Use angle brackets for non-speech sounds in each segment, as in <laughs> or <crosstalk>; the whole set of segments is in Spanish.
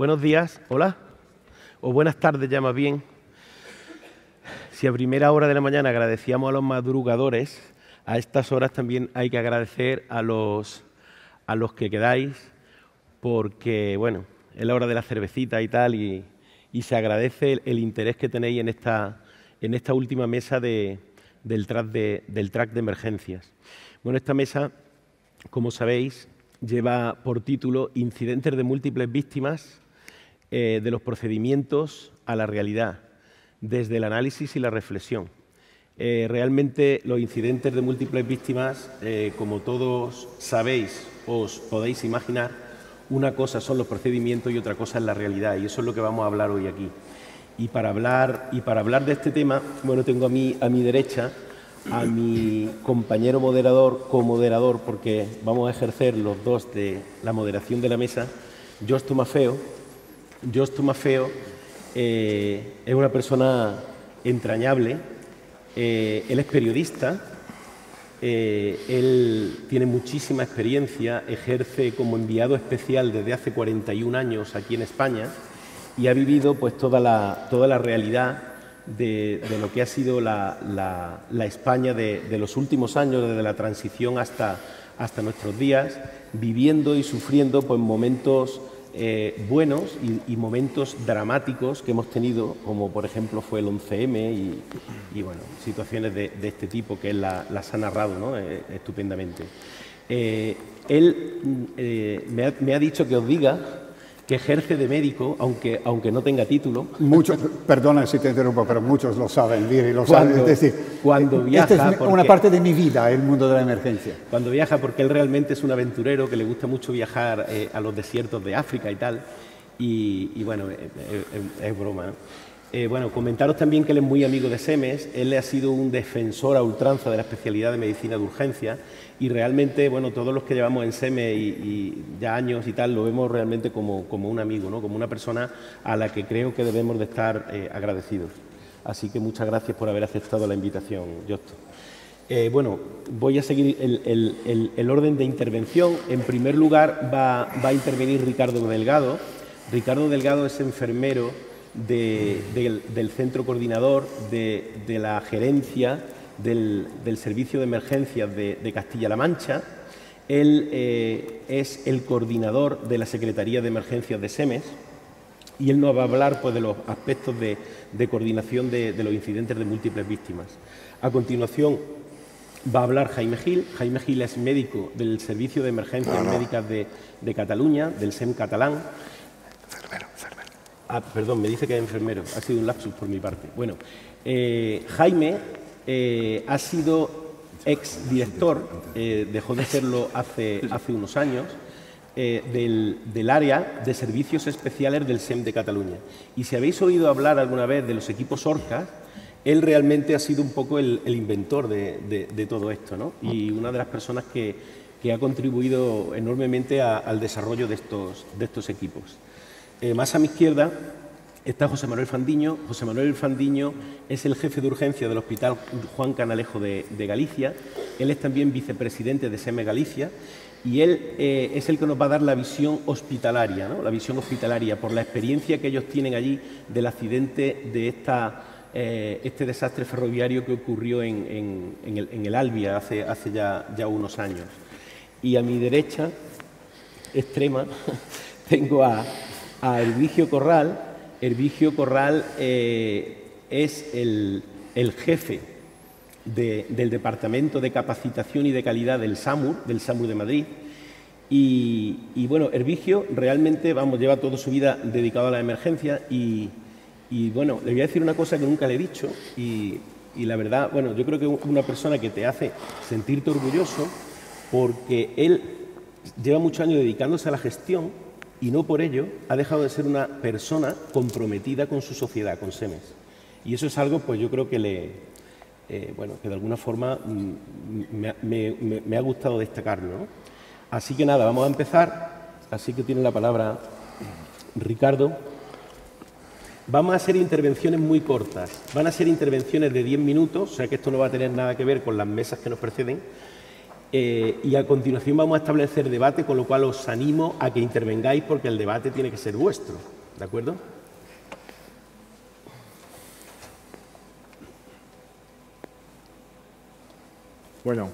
Buenos días, hola, o buenas tardes ya más bien. Si a primera hora de la mañana agradecíamos a los madrugadores, a estas horas también hay que agradecer a los, a los que quedáis, porque, bueno, es la hora de la cervecita y tal, y, se agradece el, interés que tenéis en esta, en esta última mesa del, track de, del track de emergencias. Bueno, esta mesa, como sabéis, lleva por título Incidentes de múltiples víctimas eh, de los procedimientos a la realidad, desde el análisis y la reflexión. Eh, realmente los incidentes de múltiples víctimas, eh, como todos sabéis, os podéis imaginar, una cosa son los procedimientos y otra cosa es la realidad, y eso es lo que vamos a hablar hoy aquí. Y para hablar, y para hablar de este tema, bueno, tengo a mi, a mi derecha a mi compañero moderador, co-moderador, porque vamos a ejercer los dos de la moderación de la mesa, Jos Tomafeo. Jos Tomafeo eh, es una persona entrañable, eh, él es periodista, eh, él tiene muchísima experiencia, ejerce como enviado especial desde hace 41 años aquí en España y ha vivido pues toda la, toda la realidad de, lo que ha sido la, España de, los últimos años, desde la transición hasta, hasta nuestros días, viviendo y sufriendo pues, momentos eh, buenos y, momentos dramáticos que hemos tenido, como por ejemplo fue el 11M y, bueno, situaciones de, este tipo que él las ha narrado ¿no? Eh, estupendamente. Eh, él mm, me me, ha, dicho que os diga que ejerce de médico, aunque, aunque no tenga título. Muchos, <laughs> perdona si te interrumpo, pero muchos lo saben, y lo saben. Es decir, cuando viaja. Esta es una parte de mi vida, el mundo de la emergencia. Cuando viaja, porque él realmente es un aventurero que le gusta mucho viajar eh, a los desiertos de África y tal. Y, bueno, eh, eh, es, broma. bueno, comentaros también que él es muy amigo de SEMES, él ha sido un defensor a ultranza de la especialidad de medicina de urgencia y realmente, bueno, todos los que llevamos en SEME y, ya años y tal, lo vemos realmente como, un amigo, ¿no? como una persona a la que creo que debemos de estar eh, agradecidos. Así que muchas gracias por haber aceptado la invitación, Josto. Eh, bueno, voy a seguir el, orden de intervención. En primer lugar va, a intervenir Ricardo Delgado. Ricardo Delgado es enfermero del, centro coordinador de la gerencia del, Servicio de Emergencias de, Castilla-La Mancha. Él eh, es el coordinador de la Secretaría de Emergencias de SEMES y él nos va a hablar pues, de los aspectos de, coordinación de, los incidentes de múltiples víctimas. A continuación va a hablar Jaime Gil. Jaime Gil es médico del Servicio de Emergencias Médicas de, Cataluña, del SEM catalán. Enfermero, enfermero. Ah, perdón, me dice que es enfermero. Ha sido un lapsus por mi parte. Bueno, eh, Jaime eh, ha sido ex director, eh, dejó de serlo hace, unos años, eh, del, área de servicios especiales del SEM de Cataluña. Y si habéis oído hablar alguna vez de los equipos ORCA, él realmente ha sido un poco el, inventor de, todo esto, ¿no? Y una de las personas que, ha contribuido enormemente al desarrollo de estos equipos. más a mi izquierda está José Manuel Fandiño. José Manuel Fandiño es el jefe de urgencia del Hospital Juan Canalejo de, Galicia. Él es también vicepresidente de SEME Galicia y él eh, es el que nos va a dar la visión hospitalaria, ¿no? la visión hospitalaria, por la experiencia que ellos tienen allí del accidente de eh, este desastre ferroviario que ocurrió en, el, Albia hace, ya, unos años. Y a mi derecha extrema <laughs> tengo a, a Corral, Hervigio Corral eh, es el, jefe del Departamento de Capacitación y de Calidad del SAMUR, del SAMUR de Madrid. Y, bueno, Hervigio realmente, vamos, lleva toda su vida dedicado a la emergencia y, bueno, le voy a decir una cosa que nunca le he dicho y, y la verdad, bueno, yo creo que es una persona que te hace sentirte orgulloso porque él lleva muchos años dedicándose a la gestión y no por ello ha dejado de ser una persona comprometida con su sociedad, con SEMES. Y eso es algo, pues yo creo que le, eh, bueno, que de alguna forma mm, me, ha gustado destacarlo. Así que nada, vamos a empezar. Así que tiene la palabra Ricardo. Vamos a hacer intervenciones muy cortas. Van a ser intervenciones de 10 minutos, o sea que esto no va a tener nada que ver con las mesas que nos preceden. Eh, y a continuación vamos a establecer debate, con lo cual os animo a que intervengáis porque el debate tiene que ser vuestro. ¿De acuerdo? Bueno,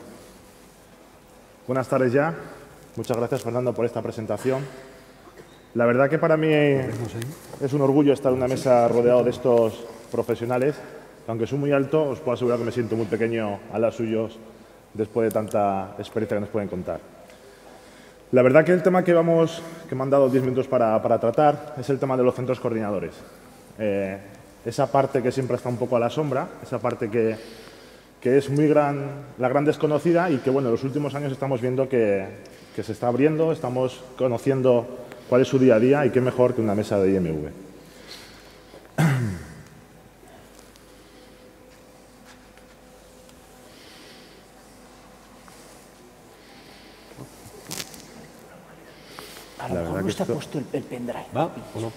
buenas tardes ya. Muchas gracias, Fernando, por esta presentación. La verdad que para mí es un orgullo estar en una mesa rodeado de estos profesionales. Aunque soy muy alto, os puedo asegurar que me siento muy pequeño a las suyos después de tanta experiencia que nos pueden contar. La verdad que el tema que, vamos, que me han dado 10 minutos para, tratar es el tema de los centros coordinadores. Eh, esa parte que siempre está un poco a la sombra, esa parte que, que es muy gran, la gran desconocida y que bueno, en los últimos años estamos viendo que, que se está abriendo, estamos conociendo cuál es su día a día y qué mejor que una mesa de IMV. A lo mejor no está puesto el, pendrive. ¿Va o no?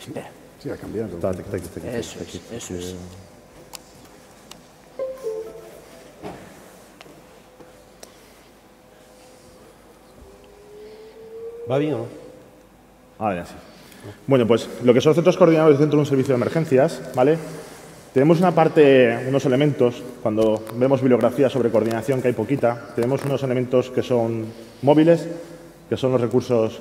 Espera. Sí, ha cambiado. Está, está, está, está, eso es, eso es. ¿Va bien o no? Ah, ya sí. Bueno, pues lo que son los centros coordinadores dentro de un servicio de emergencias, ¿vale? Tenemos una parte, unos elementos, cuando vemos bibliografía sobre coordinación, que hay poquita, tenemos unos elementos que son móviles, que son los recursos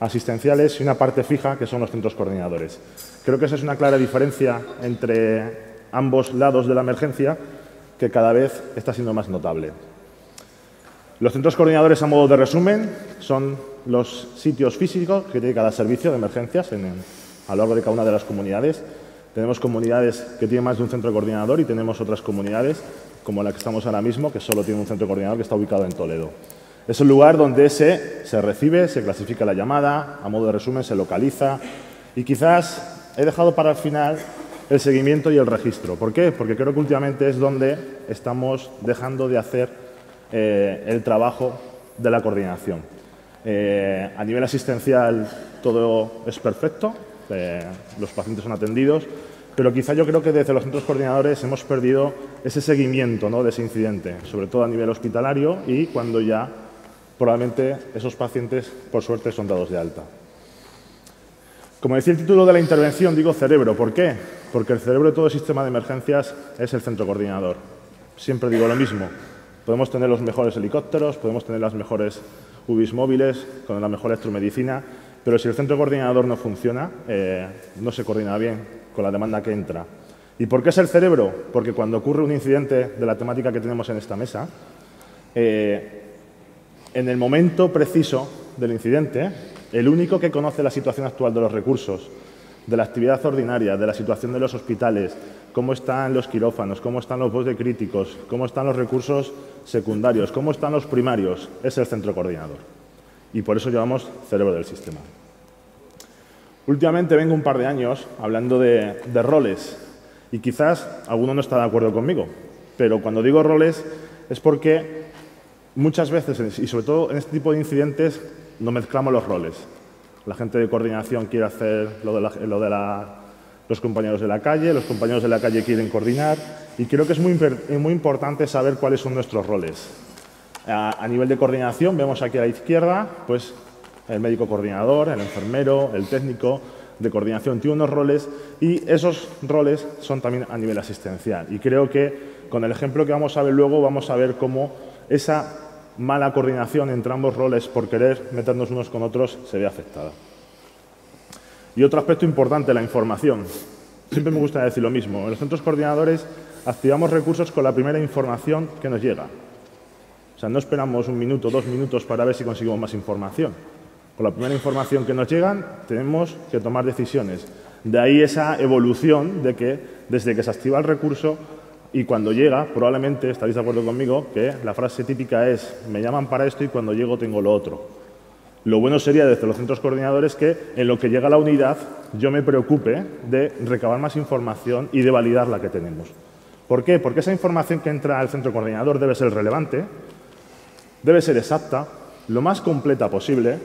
asistenciales, y una parte fija, que son los centros coordinadores. Creo que esa es una clara diferencia entre ambos lados de la emergencia, que cada vez está siendo más notable. Los centros coordinadores, a modo de resumen, son los sitios físicos que tiene cada servicio de emergencias en a lo largo de cada una de las comunidades. Tenemos comunidades que tienen más de un centro coordinador y tenemos otras comunidades, como la que estamos ahora mismo, que solo tiene un centro coordinador que está ubicado en Toledo. Es un lugar donde se, se recibe, se clasifica la llamada, a modo de resumen se localiza y quizás he dejado para el final el seguimiento y el registro. ¿Por qué? Porque creo que últimamente es donde estamos dejando de hacer eh, el trabajo de la coordinación. Eh, a nivel asistencial todo es perfecto, eh, los pacientes son atendidos, pero quizá yo creo que desde los centros coordinadores hemos perdido ese seguimiento ¿no? de ese incidente, sobre todo a nivel hospitalario y cuando ya probablemente esos pacientes, por suerte, son dados de alta. Como decía el título de la intervención, digo cerebro. ¿Por qué? Porque el cerebro de todo sistema de emergencias es el centro coordinador. Siempre digo lo mismo. Podemos tener los mejores helicópteros, podemos tener las mejores UBIs móviles, con la mejor electromedicina, pero si el centro coordinador no funciona, eh, no se coordina bien con la demanda que entra. ¿Y por qué es el cerebro? Porque cuando ocurre un incidente de la temática que tenemos en esta mesa, eh, en el momento preciso del incidente, el único que conoce la situación actual de los recursos, de la actividad ordinaria, de la situación de los hospitales, cómo están los quirófanos, cómo están los voz de críticos, cómo están los recursos secundarios, cómo están los primarios, es el centro coordinador. Y por eso llamamos cerebro del sistema. Últimamente vengo un par de años hablando de roles y quizás alguno no está de acuerdo conmigo, pero cuando digo roles es porque Muchas veces, y sobre todo en este tipo de incidentes, no mezclamos los roles. La gente de coordinación quiere hacer lo de, los compañeros de la calle, los compañeros de la calle quieren coordinar, y creo que es muy, muy importante saber cuáles son nuestros roles. A, nivel de coordinación, vemos aquí a la izquierda, pues el médico coordinador, el enfermero, el técnico de coordinación tiene unos roles y esos roles son también a nivel asistencial. Y creo que con el ejemplo que vamos a ver luego vamos a ver cómo esa mala coordinación entre ambos roles por querer meternos unos con otros se ve afectada. Y otro aspecto importante, la información. Siempre me gusta decir lo mismo. En los centros coordinadores activamos recursos con la primera información que nos llega. O sea, no esperamos un minuto, dos minutos para ver si conseguimos más información. Con la primera información que nos llega tenemos que tomar decisiones. De ahí esa evolución de que desde que se activa el recurso y cuando llega, probablemente estaréis de acuerdo conmigo, que la frase típica es, me llaman para esto y cuando llego tengo lo otro. Lo bueno sería desde los centros coordinadores que en lo que llega la unidad yo me preocupe de recabar más información y de validar la que tenemos. ¿Por qué? Porque esa información que entra al centro coordinador debe ser relevante, debe ser exacta, lo más completa posible,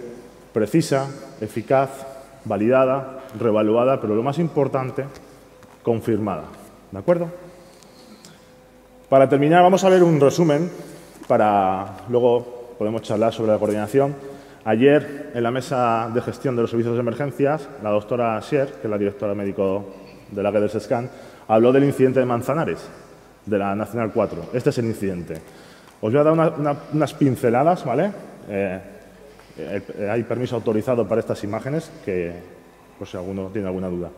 precisa, eficaz, validada, revaluada, pero lo más importante, confirmada. ¿De acuerdo? Para terminar, vamos a ver un resumen para luego podemos charlar sobre la coordinación. Ayer, en la mesa de gestión de los servicios de emergencias, la doctora Scher, que es la directora médico de la red SCAN, habló del incidente de Manzanares, de la Nacional 4. Este es el incidente. Os voy a dar una- una- unas pinceladas, ¿vale? Eh, eh, hay permiso autorizado para estas imágenes, que por si alguno tiene alguna duda.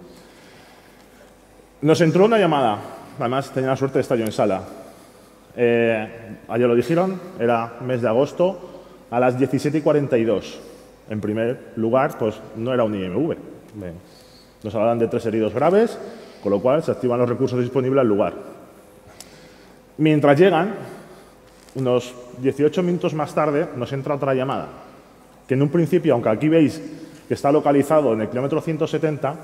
Nos entró una llamada, además tenía la suerte de estar yo en sala. Eh, ayer lo dijeron, era mes de agosto, a las 17 y 42. En primer lugar, pues no era un IMV. Nos hablaban de tres heridos graves, con lo cual se activan los recursos disponibles al lugar. Mientras llegan, unos 18 minutos más tarde, nos entra otra llamada, que en un principio, aunque aquí veis que está localizado en el kilómetro 170,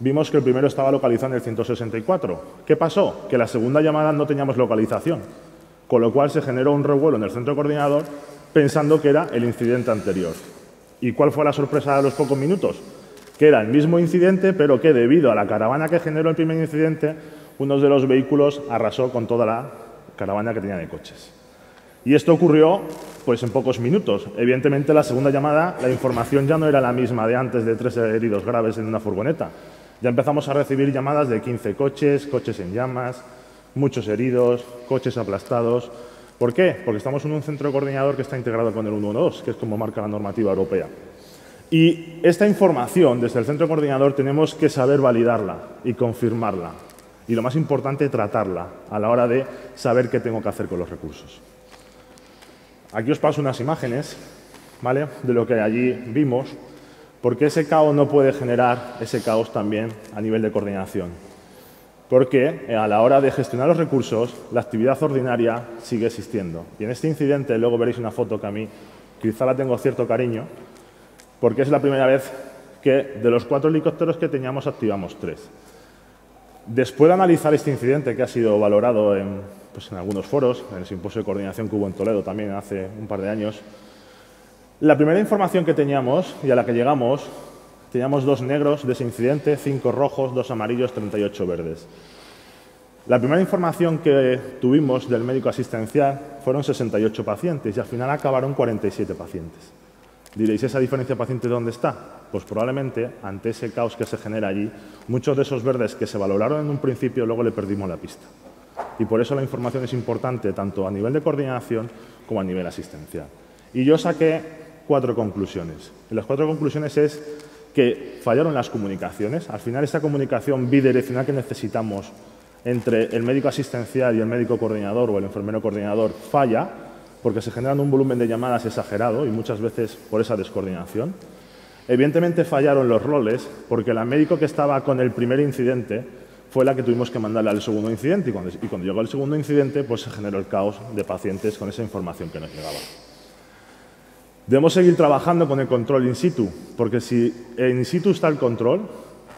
vimos que el primero estaba localizado en el 164. ¿Qué pasó? Que la segunda llamada no teníamos localización, con lo cual se generó un revuelo en el centro coordinador pensando que era el incidente anterior. ¿Y cuál fue la sorpresa de los pocos minutos? Que era el mismo incidente, pero que debido a la caravana que generó el primer incidente, uno de los vehículos arrasó con toda la caravana que tenía de coches. Y esto ocurrió pues en pocos minutos. Evidentemente, la segunda llamada, la información ya no era la misma de antes de tres heridos graves en una furgoneta. Ya empezamos a recibir llamadas de 15 coches, coches en llamas, muchos heridos, coches aplastados. ¿Por qué? Porque estamos en un centro coordinador que está integrado con el 112, que es como marca la normativa europea. Y esta información desde el centro coordinador tenemos que saber validarla y confirmarla. Y lo más importante, tratarla a la hora de saber qué tengo que hacer con los recursos. Aquí os paso unas imágenes ¿vale? de lo que allí vimos, porque ese caos no puede generar ese caos también a nivel de coordinación. Porque eh, a la hora de gestionar los recursos, la actividad ordinaria sigue existiendo. Y en este incidente, luego veréis una foto que a mí quizá la tengo cierto cariño, porque es la primera vez que de los cuatro helicópteros que teníamos activamos tres. Después de analizar este incidente, que ha sido valorado en, pues, en algunos foros, en el simposio de coordinación que hubo en Toledo también hace un par de años, la primera información que teníamos y a la que llegamos, teníamos dos negros de ese incidente, cinco rojos, dos amarillos, 38 verdes. La primera información que tuvimos del médico asistencial fueron 68 pacientes y al final acabaron 47 pacientes. Diréis, ¿esa diferencia de pacientes dónde está? Pues probablemente ante ese caos que se genera allí, muchos de esos verdes que se valoraron en un principio luego le perdimos la pista. Y por eso la información es importante tanto a nivel de coordinación como a nivel asistencial. Y yo saqué cuatro conclusiones. Y las cuatro conclusiones es que fallaron las comunicaciones. Al final esa comunicación bidireccional que necesitamos entre el médico asistencial y el médico coordinador o el enfermero coordinador falla porque se generan un volumen de llamadas exagerado y muchas veces por esa descoordinación. Evidentemente fallaron los roles porque la médico que estaba con el primer incidente fue la que tuvimos que mandarle al segundo incidente y cuando, llegó el segundo incidente pues se generó el caos de pacientes con esa información que nos llegaba. Debemos seguir trabajando con el control in situ, porque si in situ está el control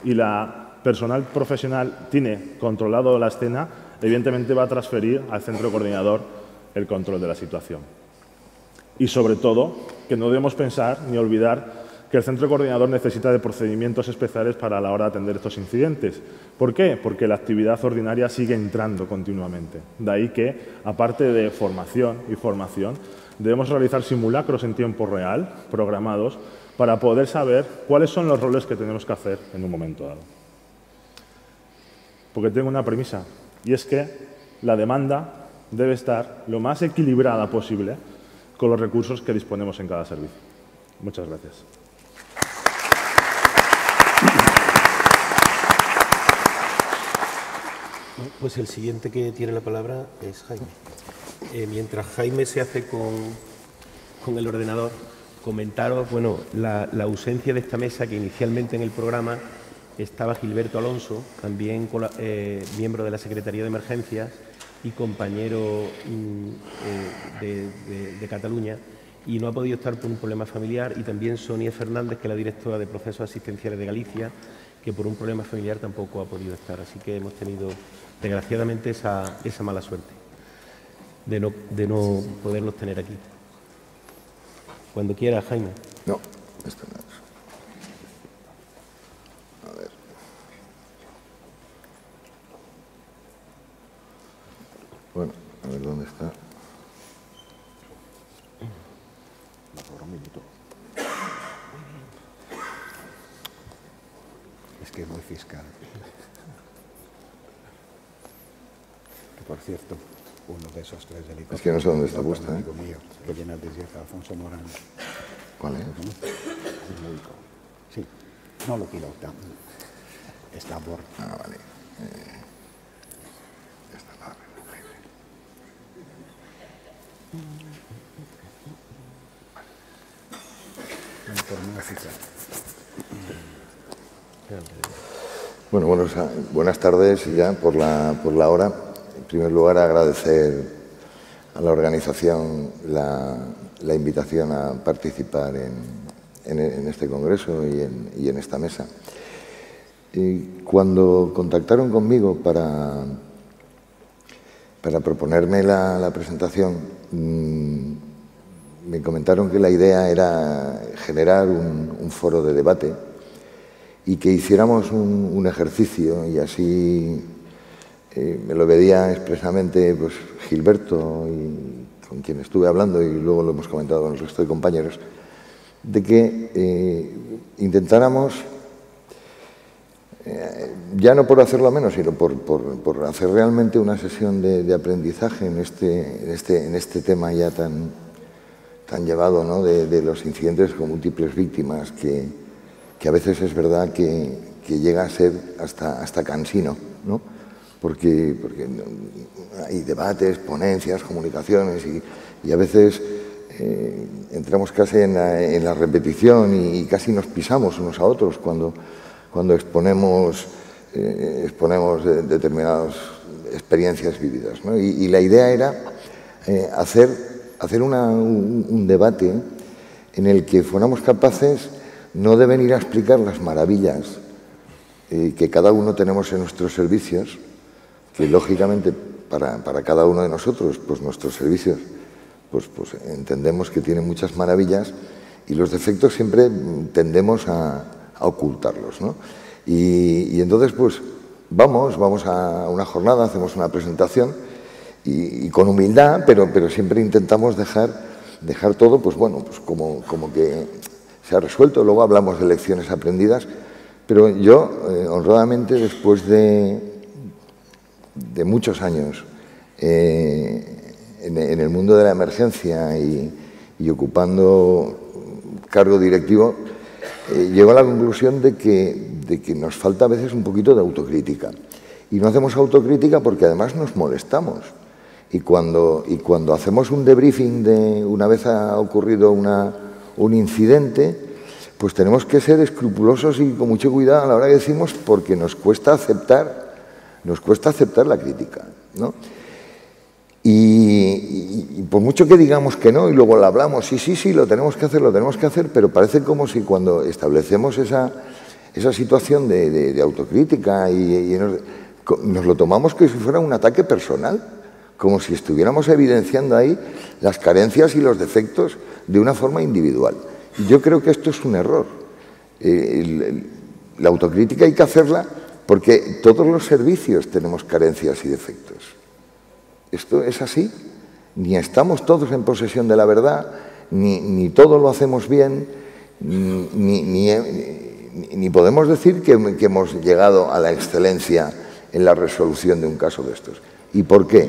y la personal profesional tiene controlado la escena, evidentemente va a transferir al centro coordinador el control de la situación. Y sobre todo, que no debemos pensar ni olvidar que el centro coordinador necesita de procedimientos especiales para la hora de atender estos incidentes. ¿Por qué? Porque la actividad ordinaria sigue entrando continuamente. De ahí que, aparte de formación y formación, debemos realizar simulacros en tiempo real, programados, para poder saber cuáles son los roles que tenemos que hacer en un momento dado. Porque tengo una premisa, y es que la demanda debe estar lo más equilibrada posible con los recursos que disponemos en cada servicio. Muchas gracias. Pues el siguiente que tiene la palabra es Jaime. Eh, mientras Jaime se hace con, con el ordenador, comentaros bueno, la, ausencia de esta mesa que inicialmente en el programa estaba Gilberto Alonso, también eh, miembro de la Secretaría de Emergencias y compañero mm, eh, de, de, de, Cataluña, y no ha podido estar por un problema familiar, y también Sonia Fernández, que es la directora de Procesos Asistenciales de Galicia, que por un problema familiar tampoco ha podido estar. Así que hemos tenido, desgraciadamente, esa, esa mala suerte de no, de no poderlos tener aquí. Cuando quiera, Jaime. No, esto no. A ver. Bueno, a ver dónde está. un minuto. Es que es muy fiscal. Que por cierto, uno de esos tres helicópteros... Es que no sé dónde está puesta, ¿eh? amigo mío, que llena de tierra, Alfonso Morán. ¿Cuál es? El médico. Sí, no lo pilota. Está por... Ah, vale. Eh. Bueno, buenos- buenas tardes ya por la, por la hora. En primer lugar, agradecer a la organización la, invitación a participar en, este congreso y en, esta mesa. Cuando contactaron conmigo para, proponerme la, presentación, mm, me comentaron que la idea era generar un, foro de debate y que hiciéramos un ejercicio y así me lo pedía expresamente pues, Gilberto y con quien estuve hablando y luego lo hemos comentado con el resto de compañeros, de que eh, intentáramos, eh, ya no por hacerlo menos, sino por, por- hacer realmente una sesión de, de aprendizaje en este, en, este, en este tema ya tan, tan llevado ¿no? de, de los incidentes con múltiples víctimas que, que a veces es verdad que, que llega a ser hasta, hasta cansino, ¿no? Porque, hay debates, ponencias, comunicaciones y, a veces eh, entramos casi en la, repetición y, casi nos pisamos unos a otros cuando, cuando exponemos, eh, exponemos de- determinadas experiencias vividas. Y, la idea era eh, hacer, hacer un, debate en el que fuéramos capaces no de venir a explicar las maravillas que cada uno tenemos en nuestros servicios, que lógicamente para, para cada uno de nosotros, pues nuestros servicios, pues, pues entendemos que tienen muchas maravillas y los defectos siempre mm, tendemos a, ocultarlos. ¿no? Y, y entonces, pues vamos, vamos a una jornada, hacemos una presentación y, y con humildad, pero, pero siempre intentamos dejar, dejar todo, pues bueno, pues como, como que se ha resuelto. Luego hablamos de lecciones aprendidas, pero yo, eh, honradamente, después de, de muchos años eh, en, el mundo de la emergencia y, ocupando cargo directivo, eh, llego a la conclusión de que, de que nos falta a veces un poquito de autocrítica. Y no hacemos autocrítica porque además nos molestamos. Y cuando, y cuando hacemos un debriefing de una vez ha ocurrido una, un incidente, pues tenemos que ser escrupulosos y con mucho cuidado a la hora que decimos porque nos cuesta aceptar, nos cuesta aceptar la crítica. ¿no? Y, por mucho que digamos que no y luego lo hablamos, sí, sí, sí, lo tenemos que hacer, lo tenemos que hacer, pero parece como si cuando establecemos esa, esa situación de, autocrítica y, nos, lo tomamos como si fuera un ataque personal, como si estuviéramos evidenciando ahí las carencias y los defectos de una forma individual. Yo creo que esto es un error. Eh, la autocrítica hay que hacerla porque todos los servicios tenemos carencias y defectos. Esto es así. Ni estamos todos en posesión de la verdad, ni, ni todo lo hacemos bien, ni, podemos decir que, hemos llegado a la excelencia en la resolución de un caso de estos. ¿Y por qué?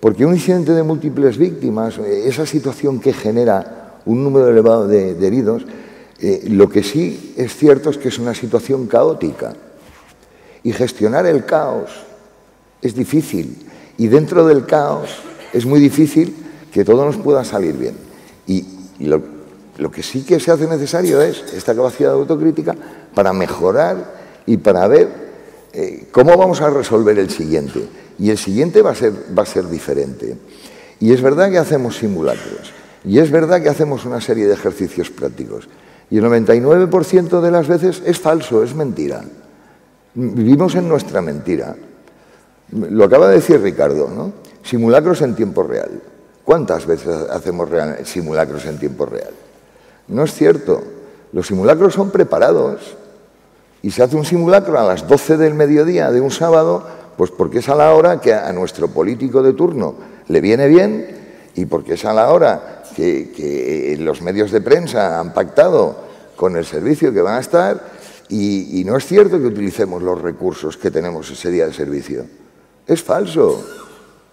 Porque un incidente de múltiples víctimas, eh, esa situación que genera un número elevado de, de heridos, eh, lo que sí es cierto es que es una situación caótica. Y gestionar el caos es difícil. Y dentro del caos es muy difícil que todo nos pueda salir bien. Y, lo que sí que se hace necesario es esta capacidad de autocrítica para mejorar y para ver eh, cómo vamos a resolver el siguiente. Y el siguiente va a, ser, va a ser diferente. Y es verdad que hacemos simulacros. Y es verdad que hacemos una serie de ejercicios prácticos. Y el 99% de las veces es falso, es mentira. Vivimos en nuestra mentira. Lo acaba de decir Ricardo, ¿no? Simulacros en tiempo real. ¿Cuántas veces hacemos simulacros en tiempo real? No es cierto. Los simulacros son preparados. Y se hace un simulacro a las 12 del mediodía de un sábado, pues porque es a la hora que a nuestro político de turno le viene bien y porque es a la hora que, que los medios de prensa han pactado con el servicio que van a estar Y, no es cierto que utilicemos los recursos que tenemos ese día de servicio. Es falso.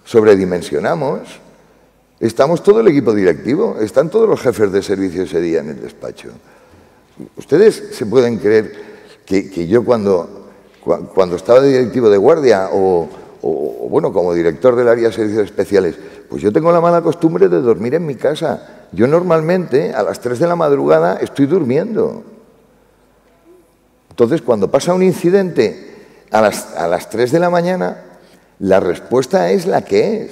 Sobredimensionamos. Estamos todo el equipo directivo, están todos los jefes de servicio ese día en el despacho. Ustedes se pueden creer que, yo cuando, cua- cuando estaba de directivo de guardia o, bueno, como director del área de servicios especiales, pues yo tengo la mala costumbre de dormir en mi casa. Yo normalmente a las 3 de la madrugada estoy durmiendo. Entonces, cuando pasa un incidente a las, a las 3 de la mañana, la respuesta es la que es.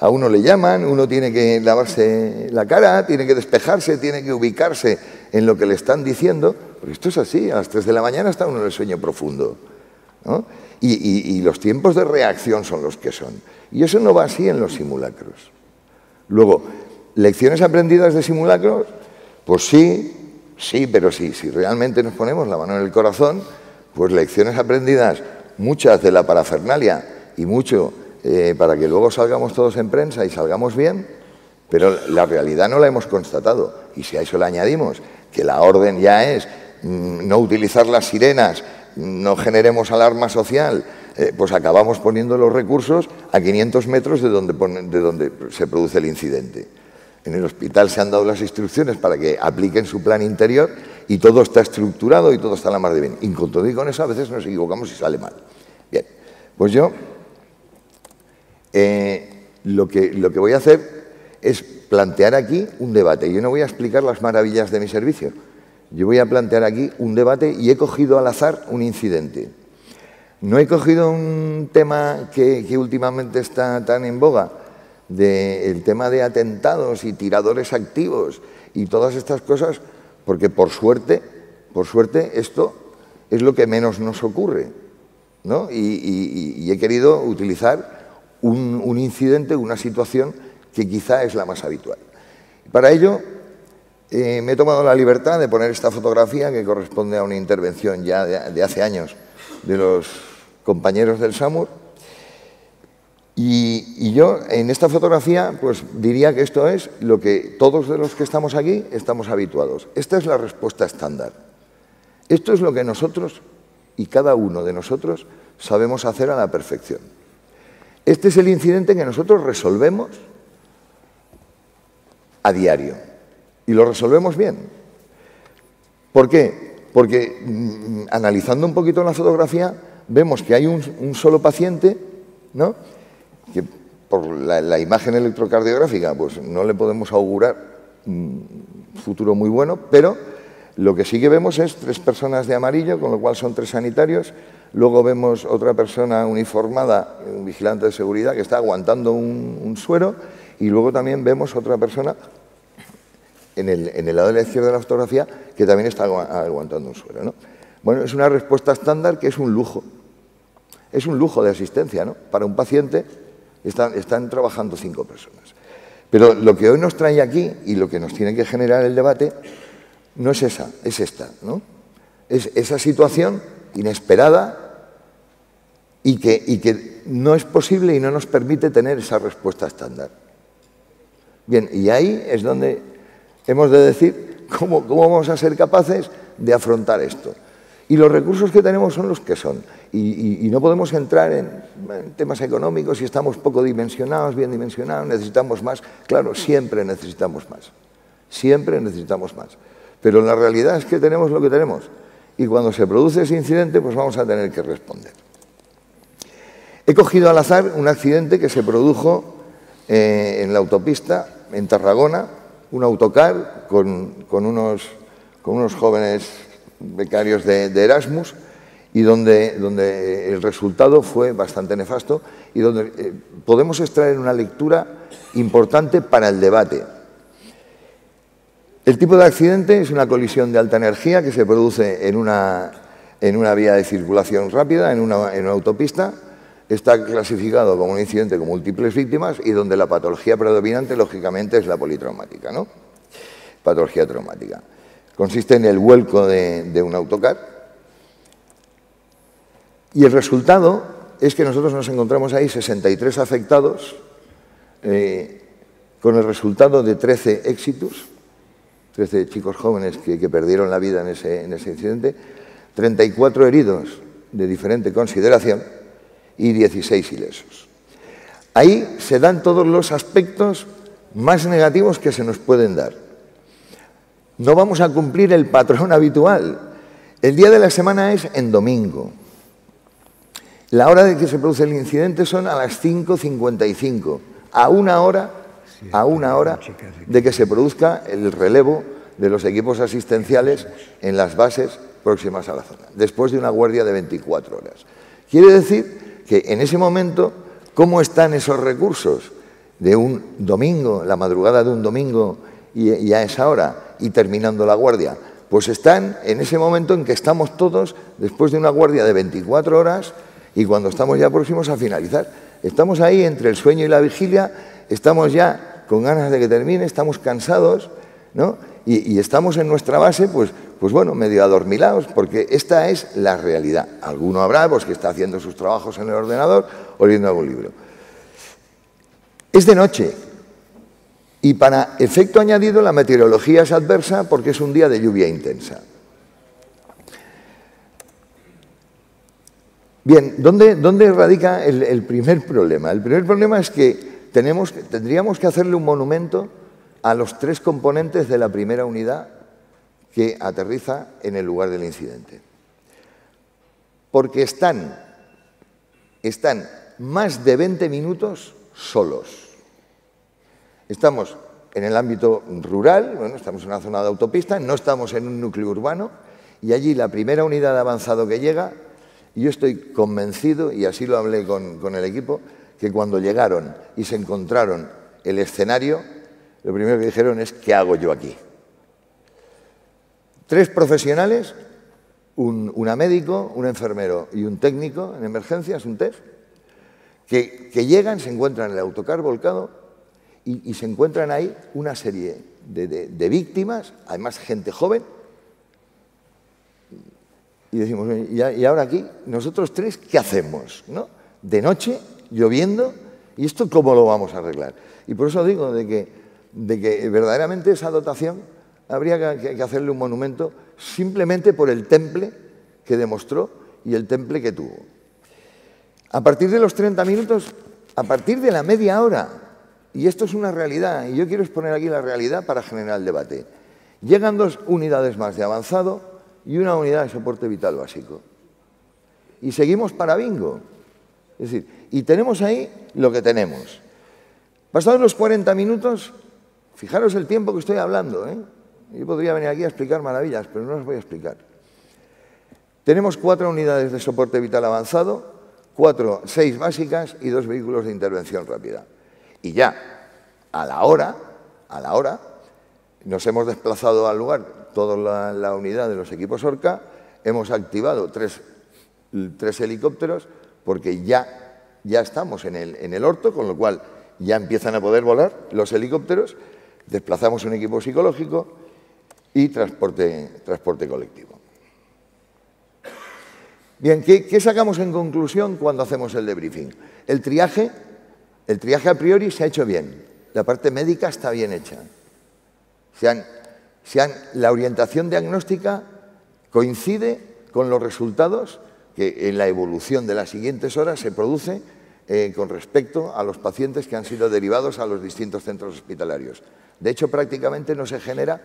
A uno le llaman, uno tiene que lavarse la cara, tiene que despejarse, tiene que ubicarse en lo que le están diciendo. Porque esto es así, a las 3 de la mañana está uno en el sueño profundo. ¿no? Y, y- y los tiempos de reacción son los que son. Y eso no va así en los simulacros. Luego, lecciones aprendidas de simulacros, pues sí, sí, pero sí, si realmente nos ponemos la mano en el corazón, pues lecciones aprendidas, muchas de la parafernalia y mucho eh, para que luego salgamos todos en prensa y salgamos bien, pero la realidad no la hemos constatado. Y si a eso le añadimos que la orden ya es mm, no utilizar las sirenas, no generemos alarma social, eh, pues acabamos poniendo los recursos a 500 metros de donde, pone- de donde se produce el incidente. En el hospital se han dado las instrucciones para que apliquen su plan interior y todo está estructurado y todo está a la mar de bien. Y con con eso a veces nos equivocamos y sale mal. Bien, pues yo eh, lo, que, lo que voy a hacer es plantear aquí un debate. Yo no voy a explicar las maravillas de mi servicio. Yo voy a plantear aquí un debate y he cogido al azar un incidente. No he cogido un tema que últimamente está tan en boga, de, el tema de atentados y tiradores activos y todas estas cosas, porque por suerte, por suerte esto es lo que menos nos ocurre. ¿no? Y, he querido utilizar un, incidente, una situación que quizá es la más habitual. Para ello, eh, me he tomado la libertad de poner esta fotografía que corresponde a una intervención ya de hace años de los compañeros del SAMUR. Y, yo en esta fotografía pues diría que esto es lo que todos de los que estamos aquí estamos habituados. Esta es la respuesta estándar. Esto es lo que nosotros y cada uno de nosotros sabemos hacer a la perfección. Este es el incidente que nosotros resolvemos a diario y lo resolvemos bien. ¿Por qué? Porque mm, analizando un poquito la fotografía vemos que hay un, un solo paciente, ¿no? Que por la, imagen electrocardiográfica pues no le podemos augurar un futuro muy bueno, pero lo que sí que vemos es tres personas de amarillo, con lo cual son tres sanitarios. Luego vemos otra persona uniformada, un vigilante de seguridad, que está aguantando un, suero. Y luego también vemos otra persona en el, lado de la izquierda de la fotografía que también está agua- aguantando un suero. ¿no? Bueno, es una respuesta estándar que es un lujo. Es un lujo de asistencia, ¿no? Para un paciente están, trabajando cinco personas. Pero lo que hoy nos trae aquí y lo que nos tiene que generar el debate no es esa, es esta, ¿no? Es esa situación inesperada y que, no es posible y no nos permite tener esa respuesta estándar. Bien, y ahí es donde hemos de decir cómo vamos a ser capaces de afrontar esto. Y los recursos que tenemos son los que son. Y, no podemos entrar en, temas económicos si estamos poco dimensionados, bien dimensionados, necesitamos más. Claro, siempre necesitamos más. Siempre necesitamos más. Pero la realidad es que tenemos lo que tenemos. Y cuando se produce ese incidente, pues vamos a tener que responder. He cogido al azar un accidente que se produjo eh, en la autopista en Tarragona, un autocar con, con unos, con unos jóvenes becarios de Erasmus y donde, donde el resultado fue bastante nefasto y donde eh, podemos extraer una lectura importante para el debate. El tipo de accidente es una colisión de alta energía que se produce en una, en una vía de circulación rápida, en una, en una autopista. Está clasificado como un incidente con múltiples víctimas y donde la patología predominante, lógicamente, es la politraumática, ¿no? Patología traumática. Consiste en el vuelco de un autocar y el resultado es que nosotros nos encontramos ahí 63 afectados eh, con el resultado de 13 éxitos, 13 chicos jóvenes que, perdieron la vida en ese, en ese incidente, 34 heridos de diferente consideración y 16 ilesos. Ahí se dan todos los aspectos más negativos que se nos pueden dar. No vamos a cumplir el patrón <laughs> habitual. El día de la semana es en domingo. La hora de que se produce el incidente son a las 5.55, a una hora, a una hora de que se produzca el relevo de los equipos asistenciales en las bases próximas a la zona, después de una guardia de 24 horas. Quiere decir que en ese momento, ¿cómo están esos recursos de un domingo, la madrugada de un domingo y, a esa hora, y terminando la guardia? Pues están en ese momento en que estamos todos, después de una guardia de 24 horas, y cuando estamos ya próximos a finalizar. Estamos ahí entre el sueño y la vigilia, estamos ya con ganas de que termine, estamos cansados, ¿no? Y, estamos en nuestra base, pues, pues bueno, medio adormilados, porque esta es la realidad. Alguno habrá pues, que está haciendo sus trabajos en el ordenador o leyendo algún libro. Es de noche y para efecto añadido la meteorología es adversa porque es un día de lluvia intensa. Bien, ¿dónde, radica el, primer problema? El primer problema es que tendríamos que hacerle un monumento a los tres componentes de la primera unidad que aterriza en el lugar del incidente. Porque están, están más de 20 minutos solos. Estamos en el ámbito rural, bueno, estamos en una zona de autopista, no estamos en un núcleo urbano, y allí la primera unidad de avanzado que llega, y yo estoy convencido, y así lo hablé con, el equipo, que cuando llegaron y se encontraron el escenario, lo primero que dijeron es, ¿qué hago yo aquí? Tres profesionales, un, una médico, un enfermero y un técnico en emergencias, un TEF, que, llegan, se encuentran en el autocar volcado y, se encuentran ahí una serie de, víctimas, además gente joven, y decimos, ¿y, ahora aquí, nosotros tres, ¿qué hacemos? ¿No? De noche, lloviendo, ¿y esto cómo lo vamos a arreglar? Y por eso digo de que de que verdaderamente esa dotación habría que, hacerle un monumento simplemente por el temple que demostró y el temple que tuvo. A partir de los 30 minutos, a partir de la media hora, y esto es una realidad, y yo quiero exponer aquí la realidad para generar el debate, llegan dos unidades más de avanzado y una unidad de soporte vital básico. Y seguimos para bingo. Es decir, y tenemos ahí lo que tenemos. Pasados los 40 minutos, Fijaros el tiempo que estoy hablando. ¿eh? Yo podría venir aquí a explicar maravillas, pero no os voy a explicar. Tenemos cuatro unidades de soporte vital avanzado, cuatro, seis básicas y dos vehículos de intervención rápida. Y ya, a la hora, a la hora, nos hemos desplazado al lugar, toda la, unidad de los equipos ORCA, hemos activado tres, helicópteros porque ya, ya estamos en el, en el orto, con lo cual ya empiezan a poder volar los helicópteros desplazamos un equipo psicológico y transporte, transporte colectivo. Bien, ¿qué, sacamos en conclusión cuando hacemos el debriefing? El triaje, el triaje a priori se ha hecho bien, la parte médica está bien hecha. La orientación diagnóstica coincide con los resultados que en la evolución de las siguientes horas se produce eh, con respecto a los pacientes que han sido derivados a los distintos centros hospitalarios. De hecho, prácticamente no se genera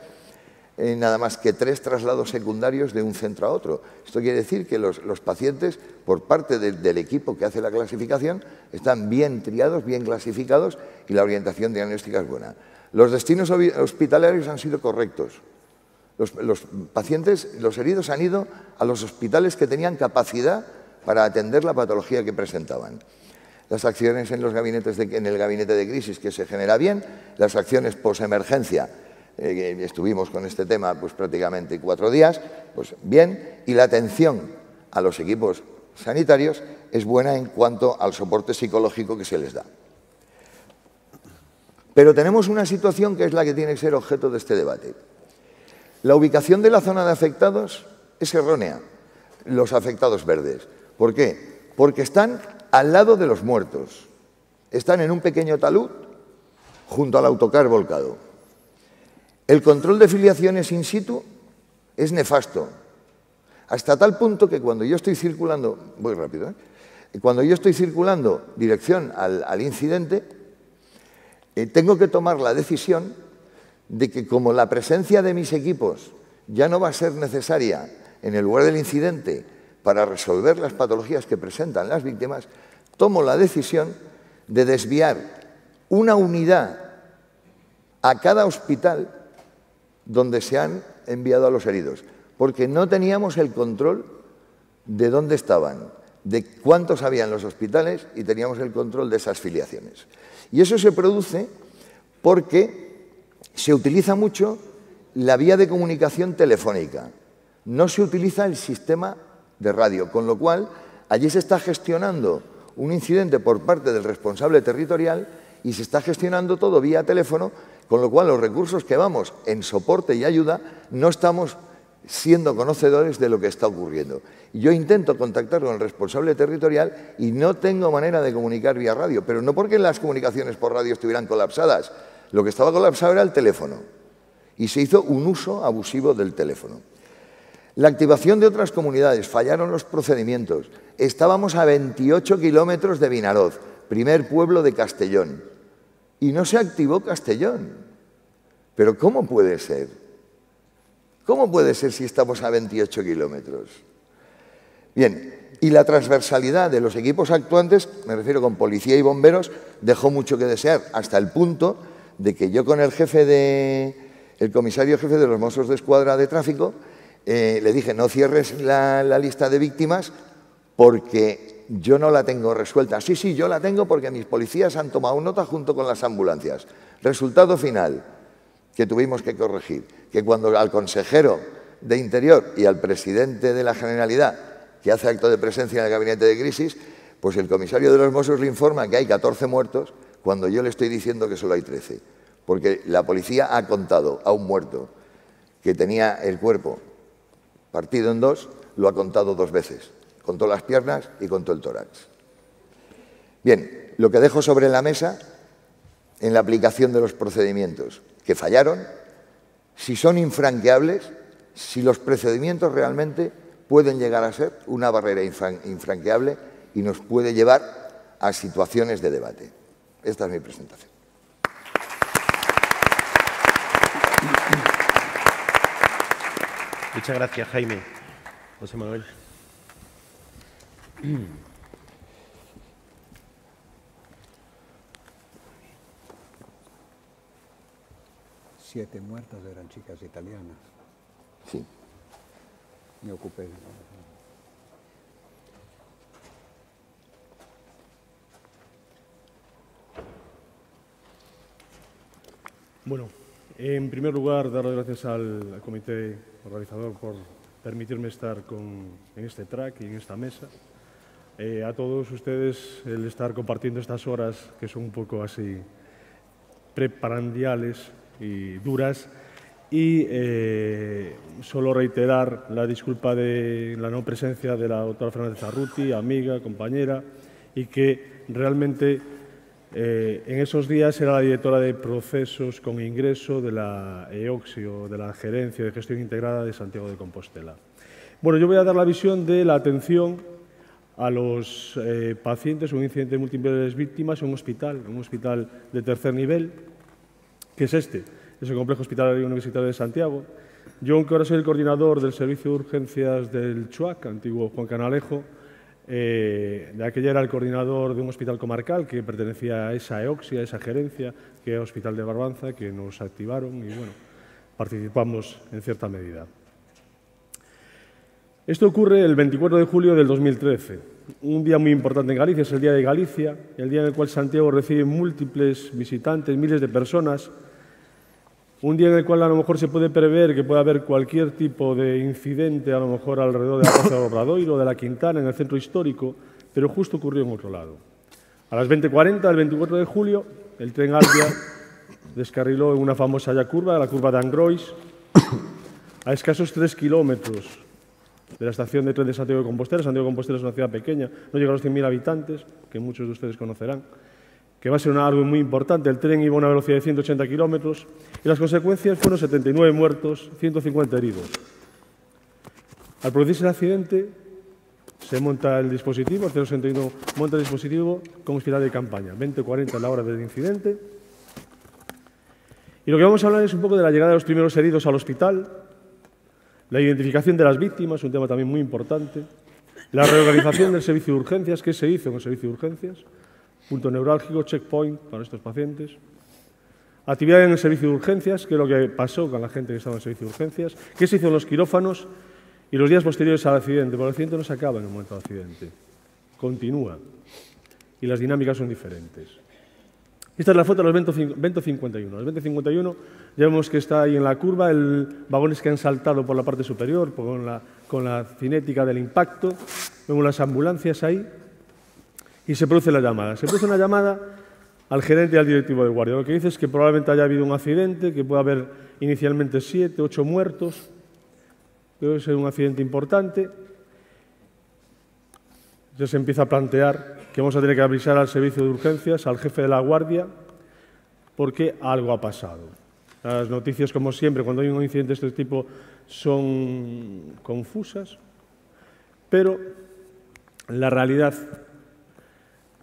eh, nada más que tres traslados secundarios de un centro a otro. Esto quiere decir que los, pacientes, por parte del equipo que hace la clasificación, están bien triados, bien clasificados y la orientación diagnóstica es buena. Los destinos hospitalarios han sido correctos. Los, pacientes, los heridos han ido a los hospitales que tenían capacidad para atender la patología que presentaban las acciones en, los gabinetes en el gabinete de crisis, que se genera bien, las acciones posemergencia, eh, estuvimos con este tema pues, prácticamente cuatro días, pues bien, y la atención a los equipos sanitarios es buena en cuanto al soporte psicológico que se les da. Pero tenemos una situación que es la que tiene que ser objeto de este debate. La ubicación de la zona de afectados es errónea, los afectados verdes. ¿Por qué? Porque están al lado de los muertos. Están en un pequeño talud junto al autocar volcado. El control de filiaciones in situ es nefasto. Hasta tal punto que cuando yo estoy circulando, voy rápido, ¿eh? cuando yo estoy circulando dirección al, al incidente, eh, tengo que tomar la decisión de que como la presencia de mis equipos ya no va a ser necesaria en el lugar del incidente para resolver las patologías que presentan las víctimas, tomo la decisión de desviar una unidad a cada hospital donde se han enviado a los heridos, porque no teníamos el control de dónde estaban, de cuántos había en los hospitales y teníamos el control de esas filiaciones. Y eso se produce porque se utiliza mucho la vía de comunicación telefónica, no se utiliza el sistema de radio, con lo cual allí se está gestionando un incidente por parte del responsable territorial y se está gestionando todo vía teléfono, con lo cual los recursos que vamos en soporte y ayuda no estamos siendo conocedores de lo que está ocurriendo. Yo intento contactar con el responsable territorial y no tengo manera de comunicar vía radio, pero no porque las comunicaciones por radio estuvieran colapsadas, lo que estaba colapsado era el teléfono y se hizo un uso abusivo del teléfono. La activación de otras comunidades, fallaron los procedimientos. Estábamos a 28 kilómetros de Vinaroz, primer pueblo de Castellón, y no se activó Castellón. Pero ¿cómo puede ser? ¿Cómo puede ser si estamos a 28 kilómetros? Bien, y la transversalidad de los equipos actuantes, me refiero con policía y bomberos, dejó mucho que desear, hasta el punto de que yo con el jefe de, el comisario jefe de los Mossos de Escuadra de Tráfico, eh, le dije, no cierres la, la lista de víctimas porque yo no la tengo resuelta. Sí, sí, yo la tengo porque mis policías han tomado nota junto con las ambulancias. Resultado final que tuvimos que corregir, que cuando al consejero de Interior y al presidente de la Generalidad, que hace acto de presencia en el gabinete de crisis, pues el comisario de los Mossos le informa que hay 14 muertos cuando yo le estoy diciendo que solo hay 13. Porque la policía ha contado a un muerto que tenía el cuerpo partido en dos, lo ha contado dos veces. Contó las piernas y contó el tórax. Bien, lo que dejo sobre la mesa en la aplicación de los procedimientos que fallaron, si son infranqueables, si los procedimientos realmente pueden llegar a ser una barrera infranqueable y nos puede llevar a situaciones de debate. Esta es mi presentación. Muchas gracias, Jaime. José Manuel. <clears throat> Siete muertas eran chicas italianas. Sí. Me ocupé. Bueno, en primer lugar, dar las gracias al, al comité organizador por permitirme estar con, en este track y en esta mesa. Eh, a todos ustedes el estar compartiendo estas horas que son un poco así preparandiales y duras y eh, solo reiterar la disculpa de la no presencia de la doctora Fernández Arruti, amiga, compañera, y que realmente eh, en esos días era la directora de procesos con ingreso de la EOXIO, de la Gerencia de Gestión Integrada de Santiago de Compostela. Bueno, yo voy a dar la visión de la atención a los eh, pacientes con incidente de múltiples víctimas en un hospital, en un hospital de tercer nivel, que es este, es el Complejo Hospitalario Universitario de Santiago. Yo, aunque ahora soy el coordinador del Servicio de Urgencias del CHUAC, antiguo Juan Canalejo, eh, de aquella era el coordinador de un hospital comarcal que pertenecía a esa EOXIA, a esa gerencia, que era Hospital de Barbanza, que nos activaron y bueno, participamos en cierta medida. Esto ocurre el 24 de julio del 2013, un día muy importante en Galicia, es el Día de Galicia, el día en el cual Santiago recibe múltiples visitantes, miles de personas, un día en el cual a lo mejor se puede prever que pueda haber cualquier tipo de incidente, a lo mejor alrededor de la Plaza de Obradoiro, de la Quintana, en el centro histórico, pero justo ocurrió en otro lado. A las 20.40 del 24 de julio, el tren Albia descarriló en una famosa ya curva, la curva de Angrois, a escasos tres kilómetros de la estación de tren de Santiago de Compostela. Santiago de Compostela es una ciudad pequeña, no llega a los 100.000 habitantes, que muchos de ustedes conocerán, que va a ser algo muy importante. El tren iba a una velocidad de 180 kilómetros y las consecuencias fueron 79 muertos, 150 heridos. Al producirse el accidente, se monta el dispositivo, el 061 monta el dispositivo como hospital de campaña, 20-40 la hora del incidente. Y lo que vamos a hablar es un poco de la llegada de los primeros heridos al hospital, la identificación de las víctimas, un tema también muy importante, la reorganización del servicio de urgencias, qué se hizo en el servicio de urgencias, punto neurálgico, checkpoint para estos pacientes, actividad en el servicio de urgencias, qué es lo que pasó con la gente que estaba en el servicio de urgencias, qué se hizo en los quirófanos y los días posteriores al accidente, porque el accidente no se acaba en el momento del accidente, continúa. Y las dinámicas son diferentes. Esta es la foto de los 2051. Los 2051 ya vemos que está ahí en la curva, el vagones que han saltado por la parte superior con la, cinética del impacto, vemos las ambulancias ahí y se produce la llamada. Se produce una llamada al gerente y al directivo de guardia. Lo que dice es que probablemente haya habido un accidente, que puede haber inicialmente siete, ocho muertos, debe ser un accidente importante. Ya se empieza a plantear que vamos a tener que avisar al servicio de urgencias, al jefe de la guardia, porque algo ha pasado. Las noticias, como siempre, cuando hay un incidente de este tipo, son confusas, pero la realidad,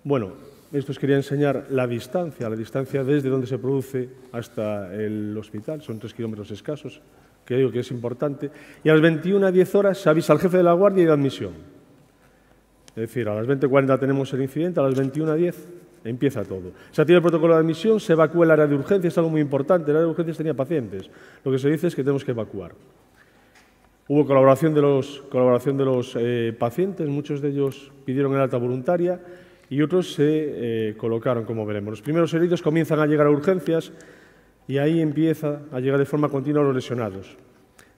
bueno, esto os quería enseñar la distancia, la distancia desde donde se produce hasta el hospital, son tres kilómetros escasos, que digo que es importante, y a las 21 a 10 horas se avisa al jefe de la guardia y de admisión. Es decir, a las 20.40 tenemos el incidente, a las 21.10 empieza todo. Se activa el protocolo de admisión, se evacúa el área de urgencias, es algo muy importante. El área de urgencias tenía pacientes. Lo que se dice es que tenemos que evacuar. Hubo colaboración de los, colaboración de los eh, pacientes, muchos de ellos pidieron el alta voluntaria y otros se eh, colocaron, como veremos. Los primeros heridos comienzan a llegar a urgencias y ahí empieza a llegar de forma continua los lesionados.